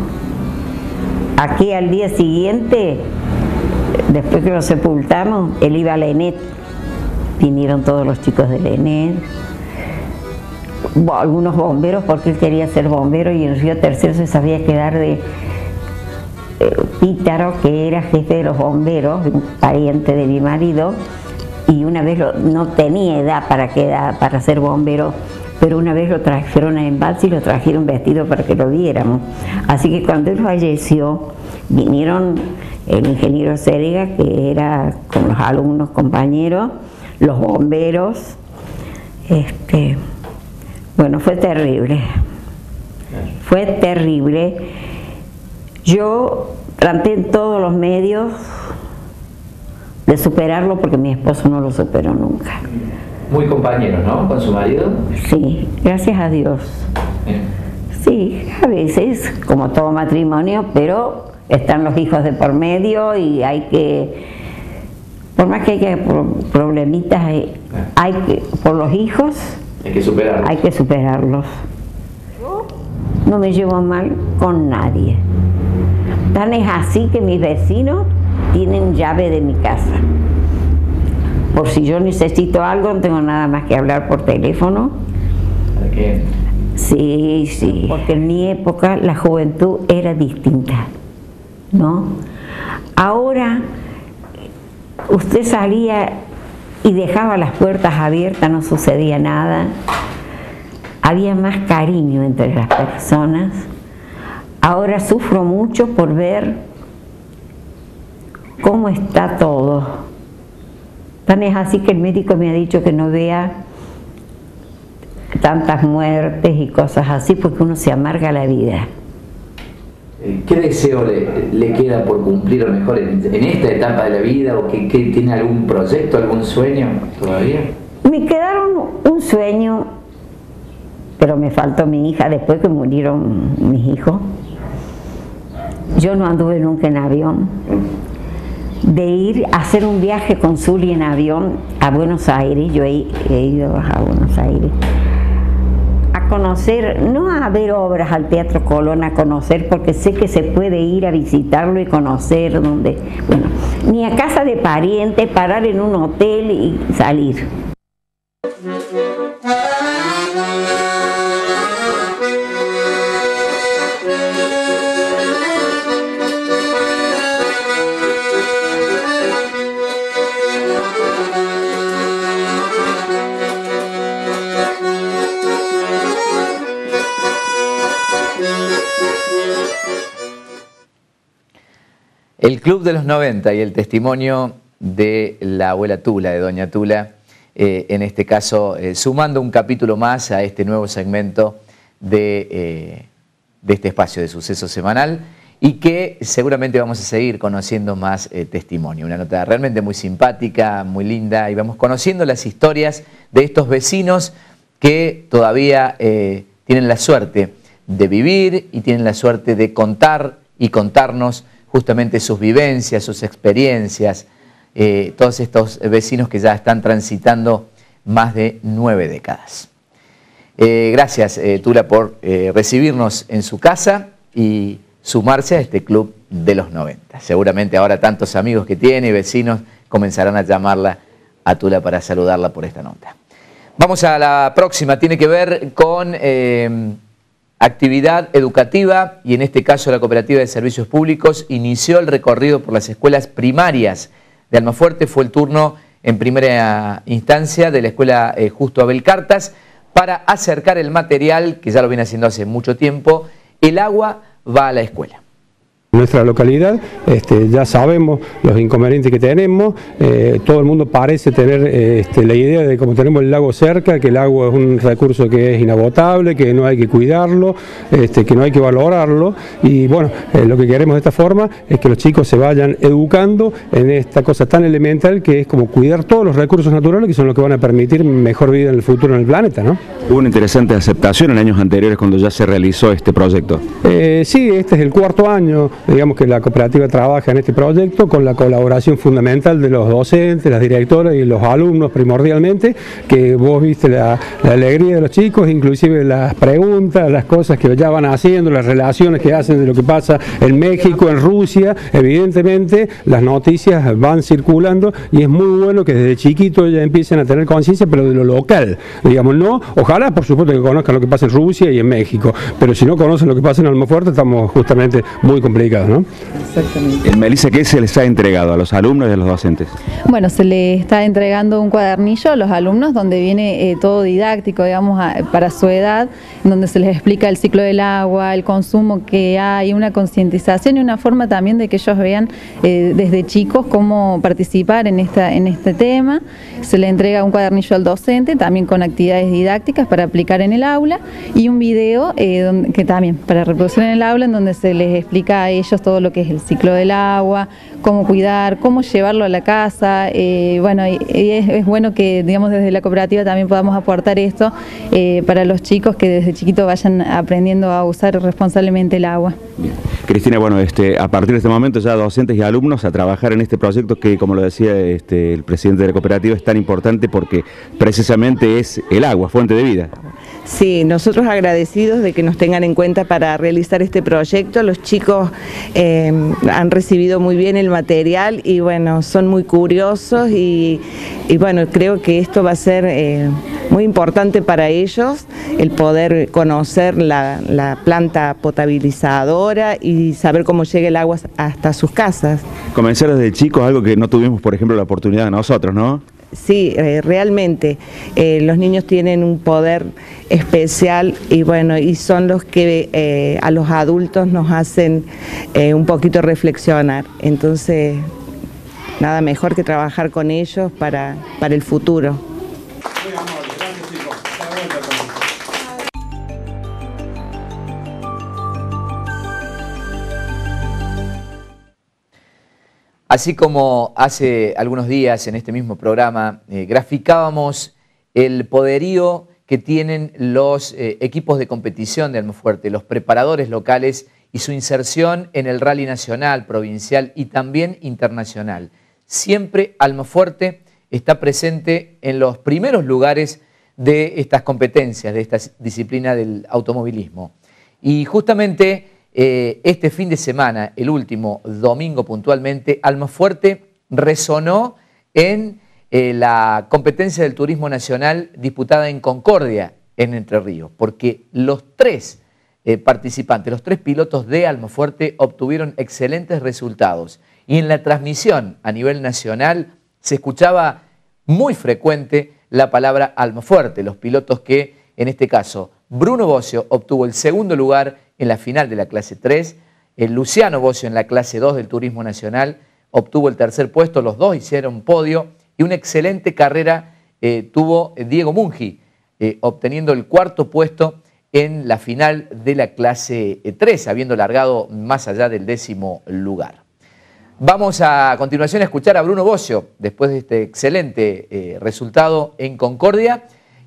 Aquí al día siguiente, después que lo sepultamos, él iba a la ENET vinieron todos los chicos del ENED, algunos bomberos porque él quería ser bombero y en Río Tercero se sabía quedar de Pítaro, que era jefe de los bomberos, un pariente de mi marido, y una vez no tenía edad para, quedar, para ser bombero, pero una vez lo trajeron a Embalse y lo trajeron vestido para que lo viéramos. Así que cuando él falleció, vinieron el ingeniero Cériga, que era con los alumnos compañeros, los bomberos. Este, bueno, fue terrible. Fue terrible. Yo traté en todos los medios de superarlo porque mi esposo no lo superó nunca. Muy compañero, ¿no? Con su marido. Sí, gracias a Dios. Sí, a veces, como todo matrimonio, pero están los hijos de por medio y hay que por más que haya problemitas, hay, hay que, por los hijos, hay que superarlos. Hay que superarlos. No me llevo mal con nadie. Tan es así que mis vecinos tienen llave de mi casa. Por si yo necesito algo, no tengo nada más que hablar por teléfono. ¿Para qué? Sí, sí, porque en mi época la juventud era distinta, ¿no? Ahora usted salía y dejaba las puertas abiertas, no sucedía nada, había más cariño entre las personas. Ahora sufro mucho por ver cómo está todo. Tan es así que el médico me ha dicho que no vea tantas muertes y cosas así porque uno se amarga la vida. Eh, ¿Qué deseo le, queda por cumplir a lo mejor en, esta etapa de la vida o que, tiene algún proyecto, algún sueño todavía? Me quedaron un sueño, pero me faltó mi hija después que murieron mis hijos. Yo no anduve nunca en avión. De ir a hacer un viaje con Zuli en avión a Buenos Aires, yo he, he ido a Buenos Aires conocer, no a ver obras al Teatro Colón, a conocer, porque sé que se puede ir a visitarlo y conocer donde, bueno, ni a casa de pariente, parar en un hotel y salir. Club de los 90 y el testimonio de la abuela Tula, de Doña Tula, eh, en este caso eh, sumando un capítulo más a este nuevo segmento de, eh, de, este espacio de suceso semanal y que seguramente vamos a seguir conociendo más testimonio. Una nota realmente muy simpática, muy linda y vamos conociendo las historias de estos vecinos que todavía tienen la suerte de vivir y tienen la suerte de contar y contarnos justamente sus vivencias, sus experiencias, eh, todos estos vecinos que ya están transitando más de nueve décadas. Eh, gracias, eh, Tula, por recibirnos en su casa y sumarse a este club de los 90. Seguramente ahora tantos amigos que tiene y vecinos comenzarán a llamarla a Tula para saludarla por esta nota. Vamos a la próxima, tiene que ver con actividad educativa y en este caso la Cooperativa de Servicios Públicos inició el recorrido por las escuelas primarias de Almafuerte. Fue el turno en primera instancia de la Escuela eh, Justo Abel Cartas para acercar el material, que ya lo viene haciendo hace mucho tiempo, el agua va a la escuela nuestra localidad, este, ya sabemos los inconvenientes que tenemos, eh, todo el mundo parece tener eh, este, la idea de como tenemos el lago cerca, que el agua es un recurso que es inagotable, que no hay que cuidarlo, este, que no hay que valorarlo y bueno, eh, lo que queremos de esta forma es que los chicos se vayan educando en esta cosa tan elemental que es como cuidar todos los recursos naturales que son los que van a permitir mejor vida en el futuro en el planeta. ¿no? Hubo una interesante aceptación en años anteriores cuando ya se realizó este proyecto. sí, este es el cuarto año digamos que la cooperativa trabaja en este proyecto con la colaboración fundamental de los docentes, las directoras y los alumnos primordialmente, que vos viste la, alegría de los chicos, inclusive las preguntas, las cosas que ya van haciendo, las relaciones que hacen de lo que pasa en México, en Rusia, evidentemente las noticias van circulando y es muy bueno que desde chiquito ya empiecen a tener conciencia, pero de lo local, digamos, no, ojalá por supuesto que conozcan lo que pasa en Rusia y en México, pero si no conocen lo que pasa en Almafuerte estamos justamente muy complicados. ¿No? Exactamente. En Melissa, ¿qué se les ha entregado a los alumnos y a los docentes? Bueno, se les está entregando un cuadernillo a los alumnos donde viene eh, todo didáctico, digamos, para su edad, donde se les explica el ciclo del agua, el consumo que hay, una concientización y una forma también de que ellos vean eh, desde chicos cómo participar en, esta, en este tema. Se le entrega un cuadernillo al docente, también con actividades didácticas para aplicar en el aula y un video eh, que también para reproducir en el aula en donde se les explica a ellos todo lo que es el ciclo del agua, cómo cuidar, cómo llevarlo a la casa. Eh, bueno, y, es, bueno que digamos desde la cooperativa también podamos aportar esto eh, para los chicos que desde chiquitos vayan aprendiendo a usar responsablemente el agua. Cristina, bueno, este, a partir de este momento ya docentes y alumnos a trabajar en este proyecto que, como lo decía este, el presidente de la cooperativa, es tan importante porque precisamente es el agua, fuente de vida. Sí, nosotros agradecidos de que nos tengan en cuenta para realizar este proyecto. Los chicos eh, han recibido muy bien el material y bueno, son muy curiosos y, bueno, creo que esto va a ser eh, muy importante para ellos, el poder conocer la, la, planta potabilizadora y saber cómo llega el agua hasta sus casas. Comenzar desde chicos, algo que no tuvimos, por ejemplo, la oportunidad de nosotros, ¿no? sí, eh, realmente los niños tienen un poder especial y bueno, y son los que eh, a los adultos nos hacen un poquito reflexionar. Entonces, nada mejor que trabajar con ellos para, para el futuro. Así como hace algunos días en este mismo programa eh, graficábamos el poderío que tienen los eh, equipos de competición de Almofuerte, los preparadores locales y su inserción en el rally nacional, provincial y también internacional. Siempre Almofuerte está presente en los primeros lugares de estas competencias, de esta disciplina del automovilismo. Y justamente eh, este fin de semana, el último domingo puntualmente, Almafuerte resonó en eh, la competencia del turismo nacional disputada en Concordia, en Entre Ríos, porque los tres eh, participantes, los tres pilotos de Almafuerte obtuvieron excelentes resultados. Y en la transmisión a nivel nacional se escuchaba muy frecuente la palabra Almafuerte, los pilotos que, en este caso, Bruno Bocio obtuvo el segundo lugar en la final de la clase 3, el Luciano Bocio en la clase 2 del Turismo Nacional obtuvo el tercer puesto, los dos hicieron podio y una excelente carrera eh, tuvo Diego Mungi, eh, obteniendo el cuarto puesto en la final de la clase 3, habiendo largado más allá del décimo lugar. Vamos a, continuación a escuchar a Bruno Bocio después de este excelente eh, resultado en Concordia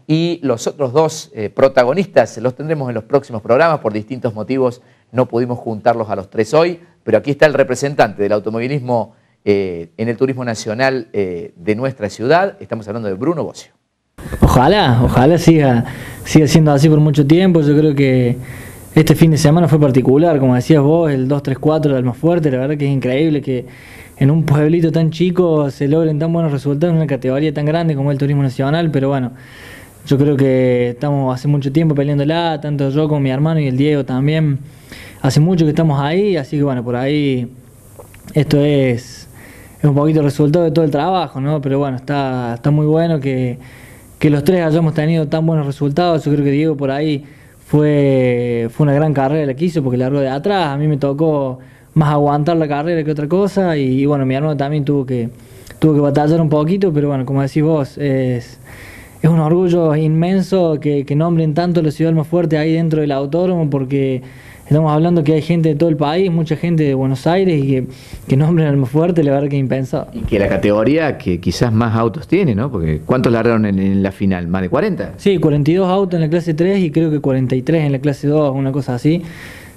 y los otros dos eh, protagonistas los tendremos en los próximos programas. Por distintos motivos no pudimos juntarlos a los tres hoy, pero aquí está el representante del automovilismo eh, en el turismo nacional eh, de nuestra ciudad. Estamos hablando de Bruno Bocio. Ojalá, ojalá siga, siga siendo así por mucho tiempo. Yo creo que este fin de semana fue particular, como decías vos, el 2-3-4 del más fuerte. La verdad que es increíble que en un pueblito tan chico se logren tan buenos resultados en una categoría tan grande como el turismo nacional, pero bueno. Yo creo que estamos hace mucho tiempo peleándola, tanto yo como mi hermano y el Diego también. Hace mucho que estamos ahí, así que bueno, por ahí esto es, es un poquito el resultado de todo el trabajo, ¿no? Pero bueno, está, está muy bueno que, que los tres hayamos tenido tan buenos resultados. Yo creo que Diego por ahí fue, fue una gran carrera la que hizo porque largó de atrás. A mí me tocó más aguantar la carrera que otra cosa y, bueno, mi hermano también tuvo que, tuvo que batallar un poquito, pero bueno, como decís vos, es es un orgullo inmenso que, nombren tanto la ciudad más fuerte ahí dentro del autódromo porque estamos hablando que hay gente de todo el país, mucha gente de Buenos Aires y que, que nombren al más fuerte, la verdad que impensado. Y que la categoría que quizás más autos tiene, ¿no? Porque ¿cuántos largaron en, la final? ¿Más de 40? Sí, 42 autos en la clase 3 y creo que 43 en la clase 2, una cosa así.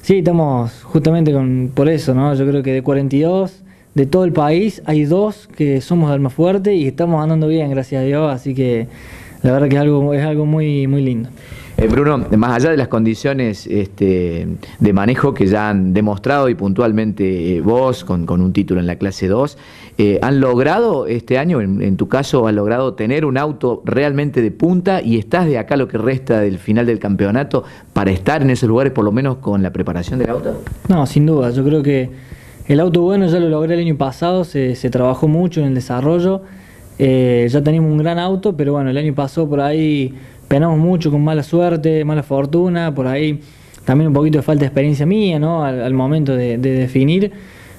Sí, estamos justamente con, por eso, ¿no? Yo creo que de 42 de todo el país hay dos que somos del más fuerte y estamos andando bien, gracias a Dios, así que la verdad que es algo, es algo muy, muy lindo. Eh, Bruno, más allá de las condiciones este, de manejo que ya han demostrado y puntualmente eh, vos con, un título en la clase 2, eh, ¿han logrado este año, en, tu caso, han logrado tener un auto realmente de punta y estás de acá lo que resta del final del campeonato para estar en esos lugares, por lo menos con la preparación del auto? No, sin duda, yo creo que el auto bueno ya lo logré el año pasado, se, trabajó mucho en el desarrollo. Ya teníamos un gran auto, pero bueno, el año pasó por ahí, penamos mucho con mala suerte, mala fortuna, por ahí también un poquito de falta de experiencia mía, ¿no? Al, momento de, definir,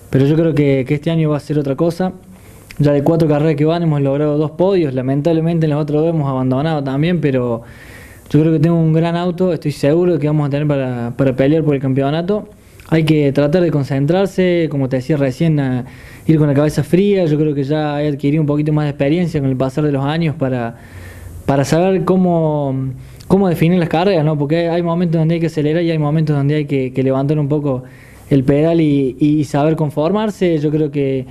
pero yo creo que, este año va a ser otra cosa. Ya de cuatro carreras que van hemos logrado dos podios, lamentablemente en los otros dos hemos abandonado también, pero yo creo que tengo un gran auto, estoy seguro que vamos a tener para, para pelear por el campeonato. hay que tratar de concentrarse, como te decía recién, ir con la cabeza fría. Yo creo que ya he adquirido un poquito más de experiencia con el pasar de los años para, para saber cómo, cómo definir las carreras, ¿no? porque hay momentos donde hay que acelerar y hay momentos donde hay que, que levantar un poco el pedal y, y saber conformarse. Yo creo que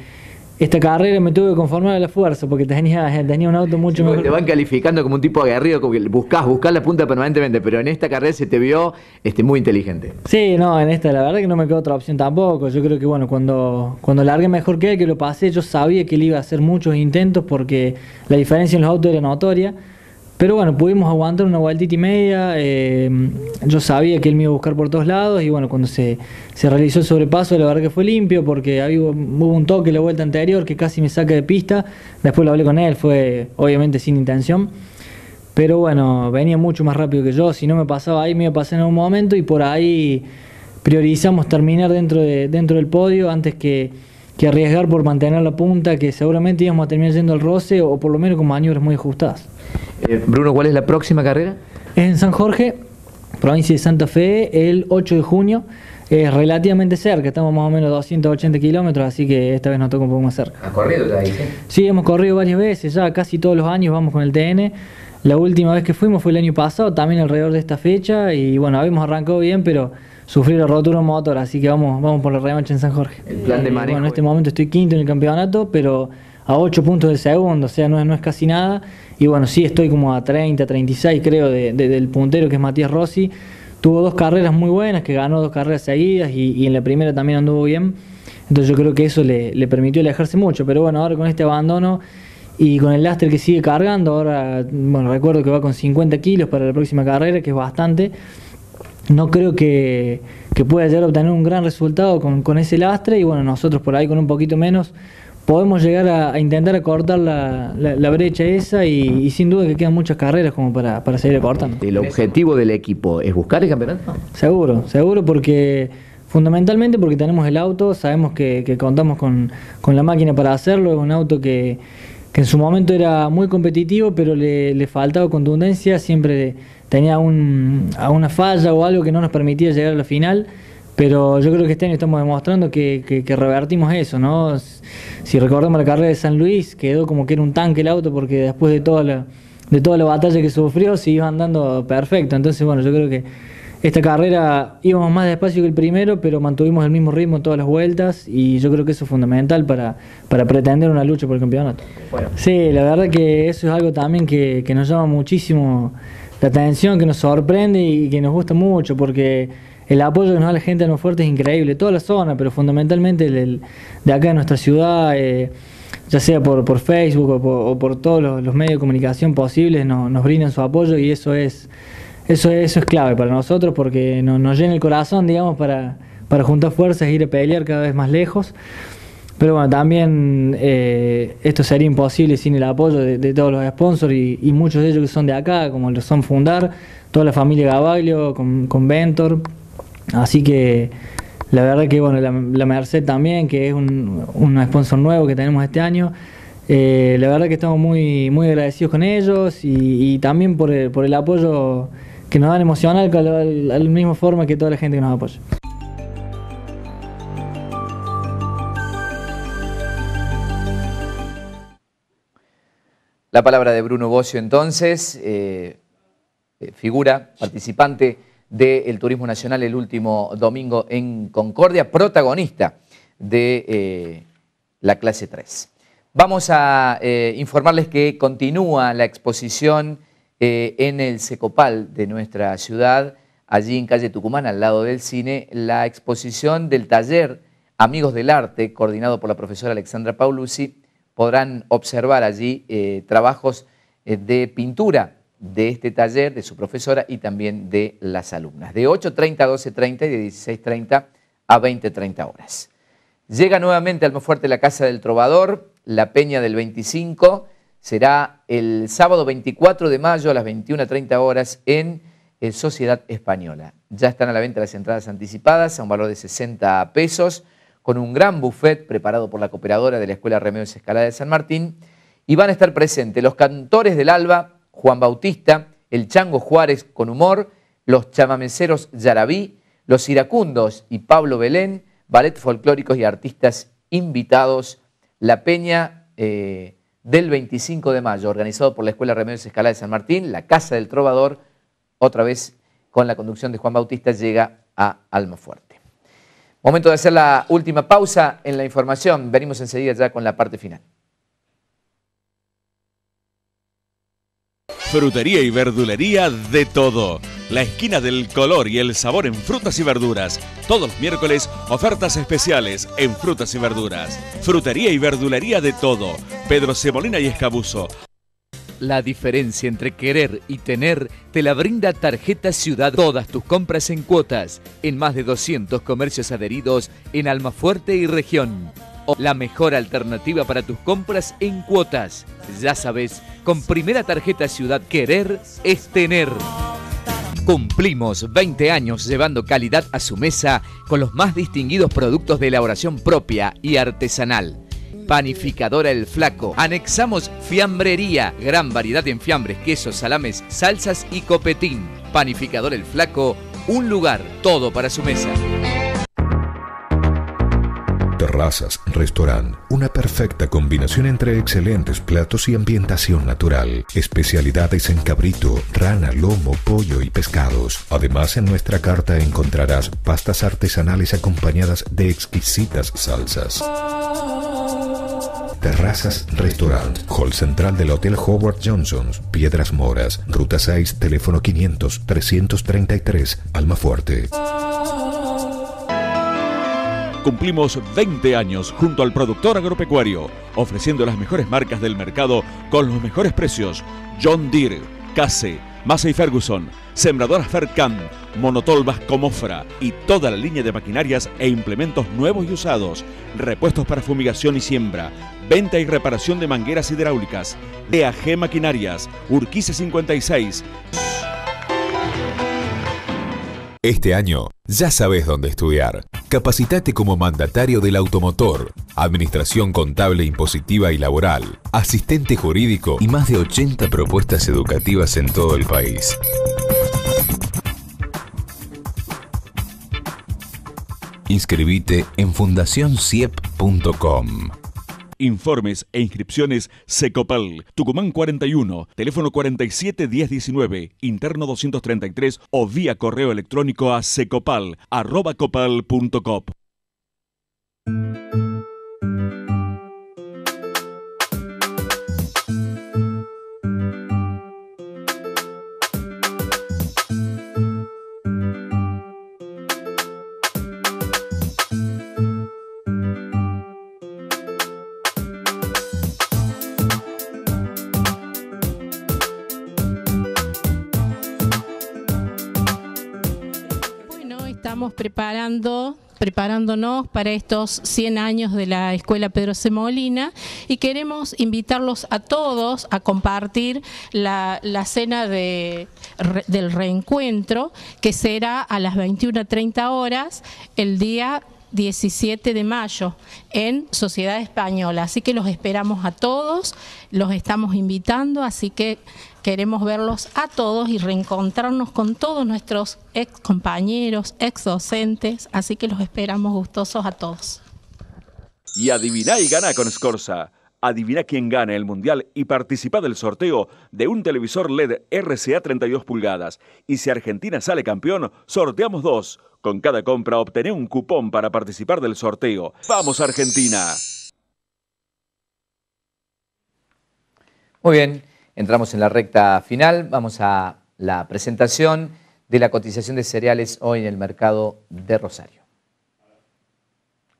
esta carrera me tuve que conformar a la fuerza porque tenía, tenía un auto mucho Sí, mejor. Te van calificando como un tipo aguerrido, como que buscás, buscás la punta permanentemente, pero en esta carrera se te vio este, muy inteligente. Sí, no, en esta la verdad que no me quedó otra opción tampoco. Yo creo que bueno, cuando, cuando largué mejor que él, que lo pasé, yo sabía que él iba a hacer muchos intentos porque la diferencia en los autos era notoria. Pero bueno, pudimos aguantar una vueltita y media. eh, yo sabía que él me iba a buscar por todos lados y bueno, cuando se, se realizó el sobrepaso, la verdad que fue limpio porque había, hubo un toque la vuelta anterior que casi me saca de pista. Después lo hablé con él, fue obviamente sin intención. Pero bueno, venía mucho más rápido que yo. Si no me pasaba ahí, me iba a pasar en algún momento y por ahí priorizamos terminar dentro, de, dentro del podio antes que, que arriesgar por mantener la punta, que seguramente íbamos a terminar yendo al roce o por lo menos con maniobras muy ajustadas. Eh, Bruno, ¿cuál es la próxima carrera? Es en San Jorge, provincia de Santa Fe, el 8 de junio. Es relativamente cerca, estamos más o menos 280 kilómetros, así que esta vez nos toca un poco más cerca. ¿Has corrido ya ahí? sí? Sí, hemos corrido varias veces, ya casi todos los años vamos con el TN. La última vez que fuimos fue el año pasado, también alrededor de esta fecha, y bueno, habíamos arrancado bien, pero sufrí la rotura motor, así que vamos, vamos por la revancha en San Jorge. El plan de Eh, manejo Bueno, en este momento estoy quinto en el campeonato, pero a 8 puntos del segundo, o sea, no es, no es casi nada. Y bueno, sí estoy como a 30, 36 creo de- de- del puntero que es Matías Rossi. Tuvo dos carreras muy buenas, que ganó dos carreras seguidas y, y en la primera también anduvo bien. Entonces yo creo que eso le, le permitió alejarse mucho. Pero bueno, ahora con este abandono y con el lastre que sigue cargando, ahora, bueno, recuerdo que va con 50 kilos para la próxima carrera, que es bastante. No creo que, que pueda llegar a obtener un gran resultado con, con ese lastre y bueno, nosotros por ahí con un poquito menos podemos llegar a, a intentar acortar la, la- la brecha esa y, y sin duda que quedan muchas carreras como para, para seguir acortando. ¿El objetivo del equipo es buscar el campeonato? Seguro, seguro porque fundamentalmente porque tenemos el auto, sabemos que, que contamos con, con la máquina para hacerlo, es un auto que, que en su momento era muy competitivo pero le, le faltaba contundencia, siempre tenía un, a una falla o algo que no nos permitía llegar a la final. Pero yo creo que este año estamos demostrando que, que- que revertimos eso, ¿no? Si recordamos la carrera de San Luis, quedó como que era un tanque el auto porque después de toda la, de toda la batalla que sufrió se iba andando perfecto. Entonces, bueno, yo creo que esta carrera íbamos más despacio que el primero, pero mantuvimos el mismo ritmo en todas las vueltas y yo creo que eso es fundamental para, para pretender una lucha por el campeonato. Sí, la verdad que eso es algo también que, que nos llama muchísimo la atención, que nos sorprende y que nos gusta mucho porque el apoyo que nos da la gente de Alma Fuerte es increíble, toda la zona, pero fundamentalmente de acá de nuestra ciudad, eh, ya sea por, por Facebook o por, o por todos los, medios de comunicación posibles, no- nos brindan su apoyo y eso es, eso es, eso es clave para nosotros porque no- nos llena el corazón, digamos, para, para juntar fuerzas e ir a pelear cada vez más lejos. Pero bueno, también eh, esto sería imposible sin el apoyo de, todos los sponsors y, muchos de ellos que son de acá, como lo son Fundar, toda la familia Gabaglio, con, con Ventor. Así que la verdad que bueno, la, la Merced también, que es un, un sponsor nuevo que tenemos este año. eh, la verdad que estamos muy, muy agradecidos con ellos y, también por el, por el apoyo que nos dan emocional, de la, la misma forma que toda la gente que nos apoya. La palabra de Bruno Bocio entonces, eh, eh, figura, participante del Turismo Nacional el último domingo en Concordia, protagonista de eh, la clase 3. Vamos a informarles que continúa la exposición en el Secopal de nuestra ciudad, allí en calle Tucumán, al lado del cine, la exposición del taller Amigos del Arte, coordinado por la profesora Alexandra Paulucci. Podrán observar allí eh, trabajos eh, de pintura de este taller, de su profesora y también de las alumnas, de 8.30 a 12.30 y de 16.30 a 20.30 horas. Llega nuevamente al fuerte la Casa del Trovador, la Peña del 25, será el sábado 24 de mayo a las 21.30 horas en eh, Sociedad Española. Ya están a la venta las entradas anticipadas a un valor de 60 pesos, con un gran buffet preparado por la cooperadora de la Escuela Remedios Escalada de San Martín, y van a estar presentes los cantores del Alba, Juan Bautista, el Chango Juárez con humor, los chamameceros Yarabí, Los Iracundos y Pablo Belén, ballet folclóricos y artistas invitados. La Peña eh, del 25 de mayo, organizado por la Escuela Remedios Escala de San Martín, la Casa del Trovador, otra vez con la conducción de Juan Bautista, llega a Almafuerte. Momento de hacer la última pausa en la información. Venimos enseguida ya con la parte final. Frutería y verdulería de todo. La esquina del color y el sabor en frutas y verduras. Todos los miércoles ofertas especiales en frutas y verduras. Frutería y verdulería de todo. Pedro Semolina y Escabuso. La diferencia entre querer y tener te la brinda Tarjeta Ciudad. Todas tus compras en cuotas en más de 200 comercios adheridos en Almafuerte y región. La mejor alternativa para tus compras en cuotas. Ya sabes, con primera tarjeta Ciudad Querer es tener. Cumplimos 20 años llevando calidad a su mesa con los más distinguidos productos de elaboración propia y artesanal. Panificadora El Flaco. Anexamos fiambrería, gran variedad en fiambres, quesos, salames, salsas y copetín. Panificadora El Flaco, un lugar, todo para su mesa. Terrazas, restaurant, una perfecta combinación entre excelentes platos y ambientación natural. Especialidades en cabrito, rana, lomo, pollo y pescados. Además, en nuestra carta encontrarás pastas artesanales acompañadas de exquisitas salsas. Terrazas Restaurant, Hall Central del Hotel Howard Johnson's, Piedras Moras, Ruta 6, teléfono 500 333, Almafuerte. Cumplimos 20 años junto al productor agropecuario, ofreciendo las mejores marcas del mercado con los mejores precios. John Deere, Case, Massey Ferguson, Sembradoras Fercan, Monotolvas Comofra y toda la línea de maquinarias e implementos nuevos y usados, repuestos para fumigación y siembra, venta y reparación de mangueras hidráulicas, DAG Maquinarias, Urquiza 56. Este año ya sabes dónde estudiar. Capacitate como mandatario del automotor, administración contable, impositiva y laboral, asistente jurídico y más de 80 propuestas educativas en todo el país. Inscribite en fundacionciep.com. Informes e inscripciones Secopal, Tucumán 41, teléfono 47 1019, interno 233 o vía correo electrónico a secopal.copal.com. preparando preparándonos para estos 100 años de la Escuela Pedro C. Molina y queremos invitarlos a todos a compartir la, cena de, del reencuentro que será a las 21.30 horas el día 17 de mayo en Sociedad Española. Así que los esperamos a todos, los estamos invitando, así que queremos verlos a todos y reencontrarnos con todos nuestros ex compañeros, ex docentes, así que los esperamos gustosos a todos. Y adivina y gana con Scorza. Adivina quién gana el Mundial y participa del sorteo de un televisor LED RCA 32 pulgadas. Y si Argentina sale campeón, sorteamos dos. Con cada compra obtené un cupón para participar del sorteo. ¡Vamos Argentina! Muy bien, entramos en la recta final. Vamos a la presentación de la cotización de cereales hoy en el mercado de Rosario.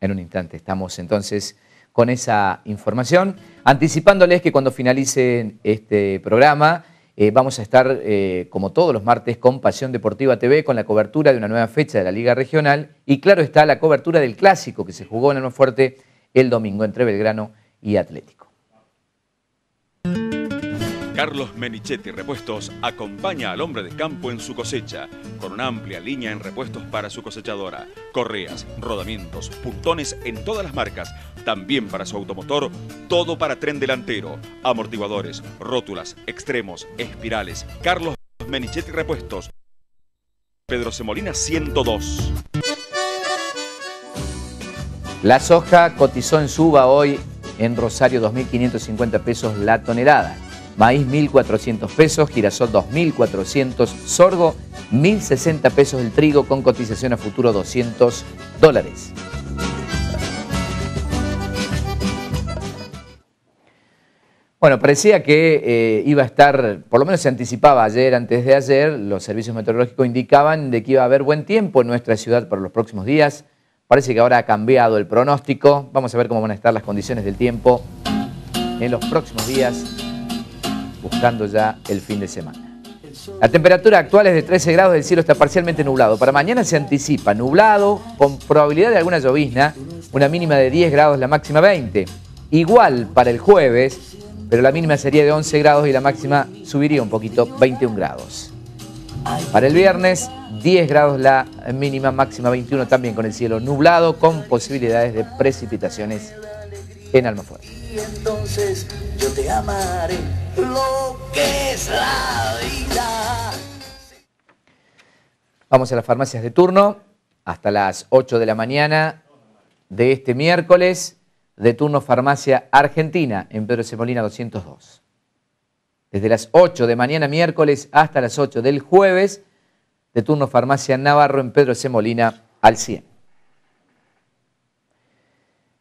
En un instante estamos entonces con esa información, anticipándoles que cuando finalice este programa eh, vamos a estar, eh, como todos los martes, con Pasión Deportiva TV, con la cobertura de una nueva fecha de la Liga Regional y claro está la cobertura del clásico que se jugó en Fuerte el domingo entre Belgrano y Atlético. Carlos Menichetti Repuestos acompaña al hombre de campo en su cosecha, con una amplia línea en repuestos para su cosechadora, correas, rodamientos, puntones en todas las marcas, también para su automotor, todo para tren delantero, amortiguadores, rótulas, extremos, espirales. Carlos Menichetti Repuestos, Pedro Semolina 102. La soja cotizó en suba hoy en Rosario 2.550 pesos la tonelada. Maíz 1.400 pesos, girasol 2.400, sorgo 1.060 pesos el trigo con cotización a futuro 200 dólares. Bueno, parecía que eh, iba a estar, por lo menos se anticipaba ayer, antes de ayer, los servicios meteorológicos indicaban de que iba a haber buen tiempo en nuestra ciudad para los próximos días. Parece que ahora ha cambiado el pronóstico. Vamos a ver cómo van a estar las condiciones del tiempo en los próximos días, buscando ya el fin de semana. La temperatura actual es de 13 grados, el cielo está parcialmente nublado. Para mañana se anticipa nublado, con probabilidad de alguna llovizna, una mínima de 10 grados, la máxima 20. Igual para el jueves, pero la mínima sería de 11 grados y la máxima subiría un poquito, 21 grados. Para el viernes, 10 grados la mínima, máxima 21 también con el cielo nublado, con posibilidades de precipitaciones en Almafuerte. Y entonces yo te amaré lo que es la vida. Vamos a las farmacias de turno hasta las 8 de la mañana de este miércoles de turno Farmacia Argentina en Pedro Semolina 202. Desde las 8 de mañana miércoles hasta las 8 del jueves, de turno Farmacia Navarro en Pedro Semolina al 100.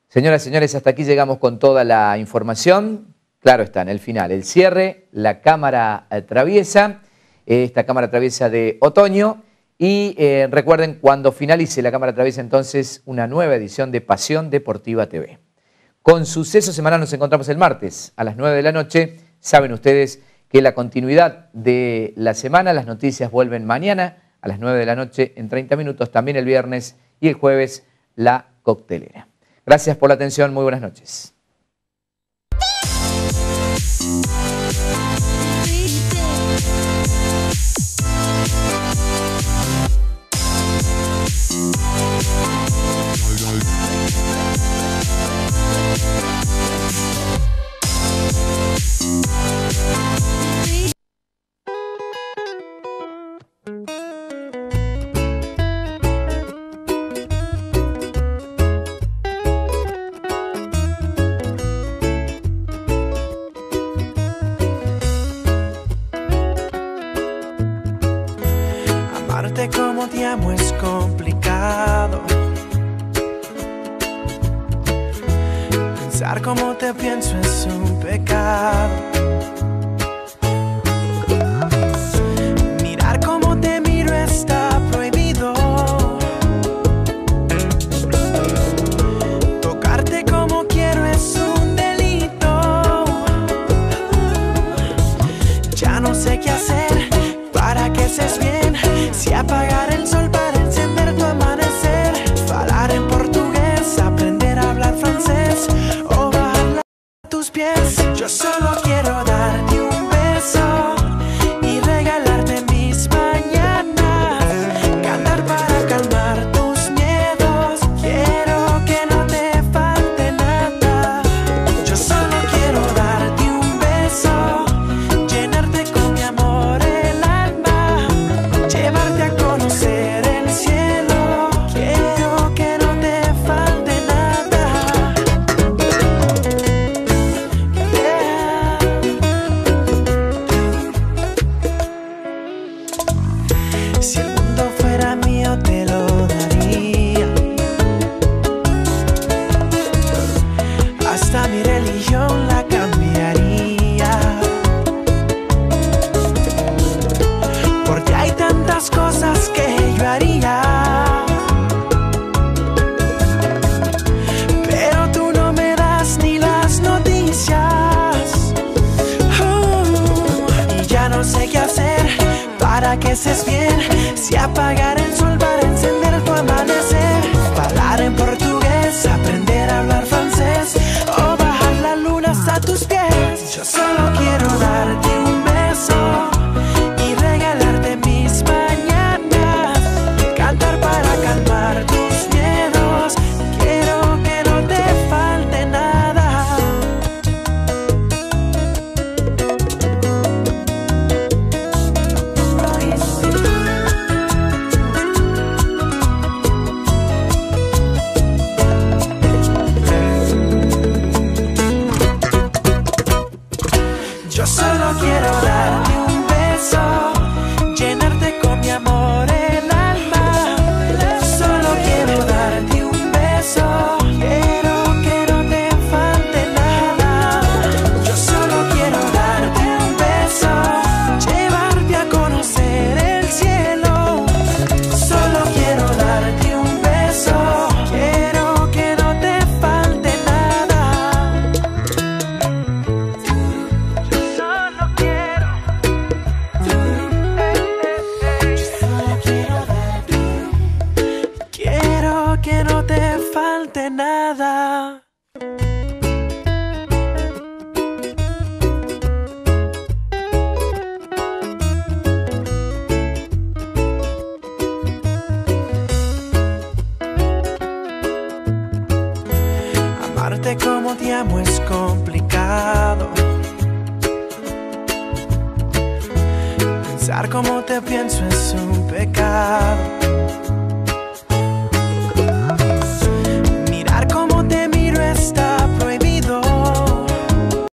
Señoras y señores, hasta aquí llegamos con toda la información. Claro está, en el final, el cierre, la cámara eh, traviesa, esta cámara traviesa de otoño. Y eh, recuerden, cuando finalice la cámara traviesa, entonces, una nueva edición de Pasión Deportiva TV. Con suceso semanal nos encontramos el martes a las 9 de la noche. Saben ustedes que la continuidad de la semana, las noticias vuelven mañana a las 9 de la noche en 30 minutos, también el viernes y el jueves la coctelera. Gracias por la atención, muy buenas noches. Amo es complicado. Pensar como te pienso es un pecado.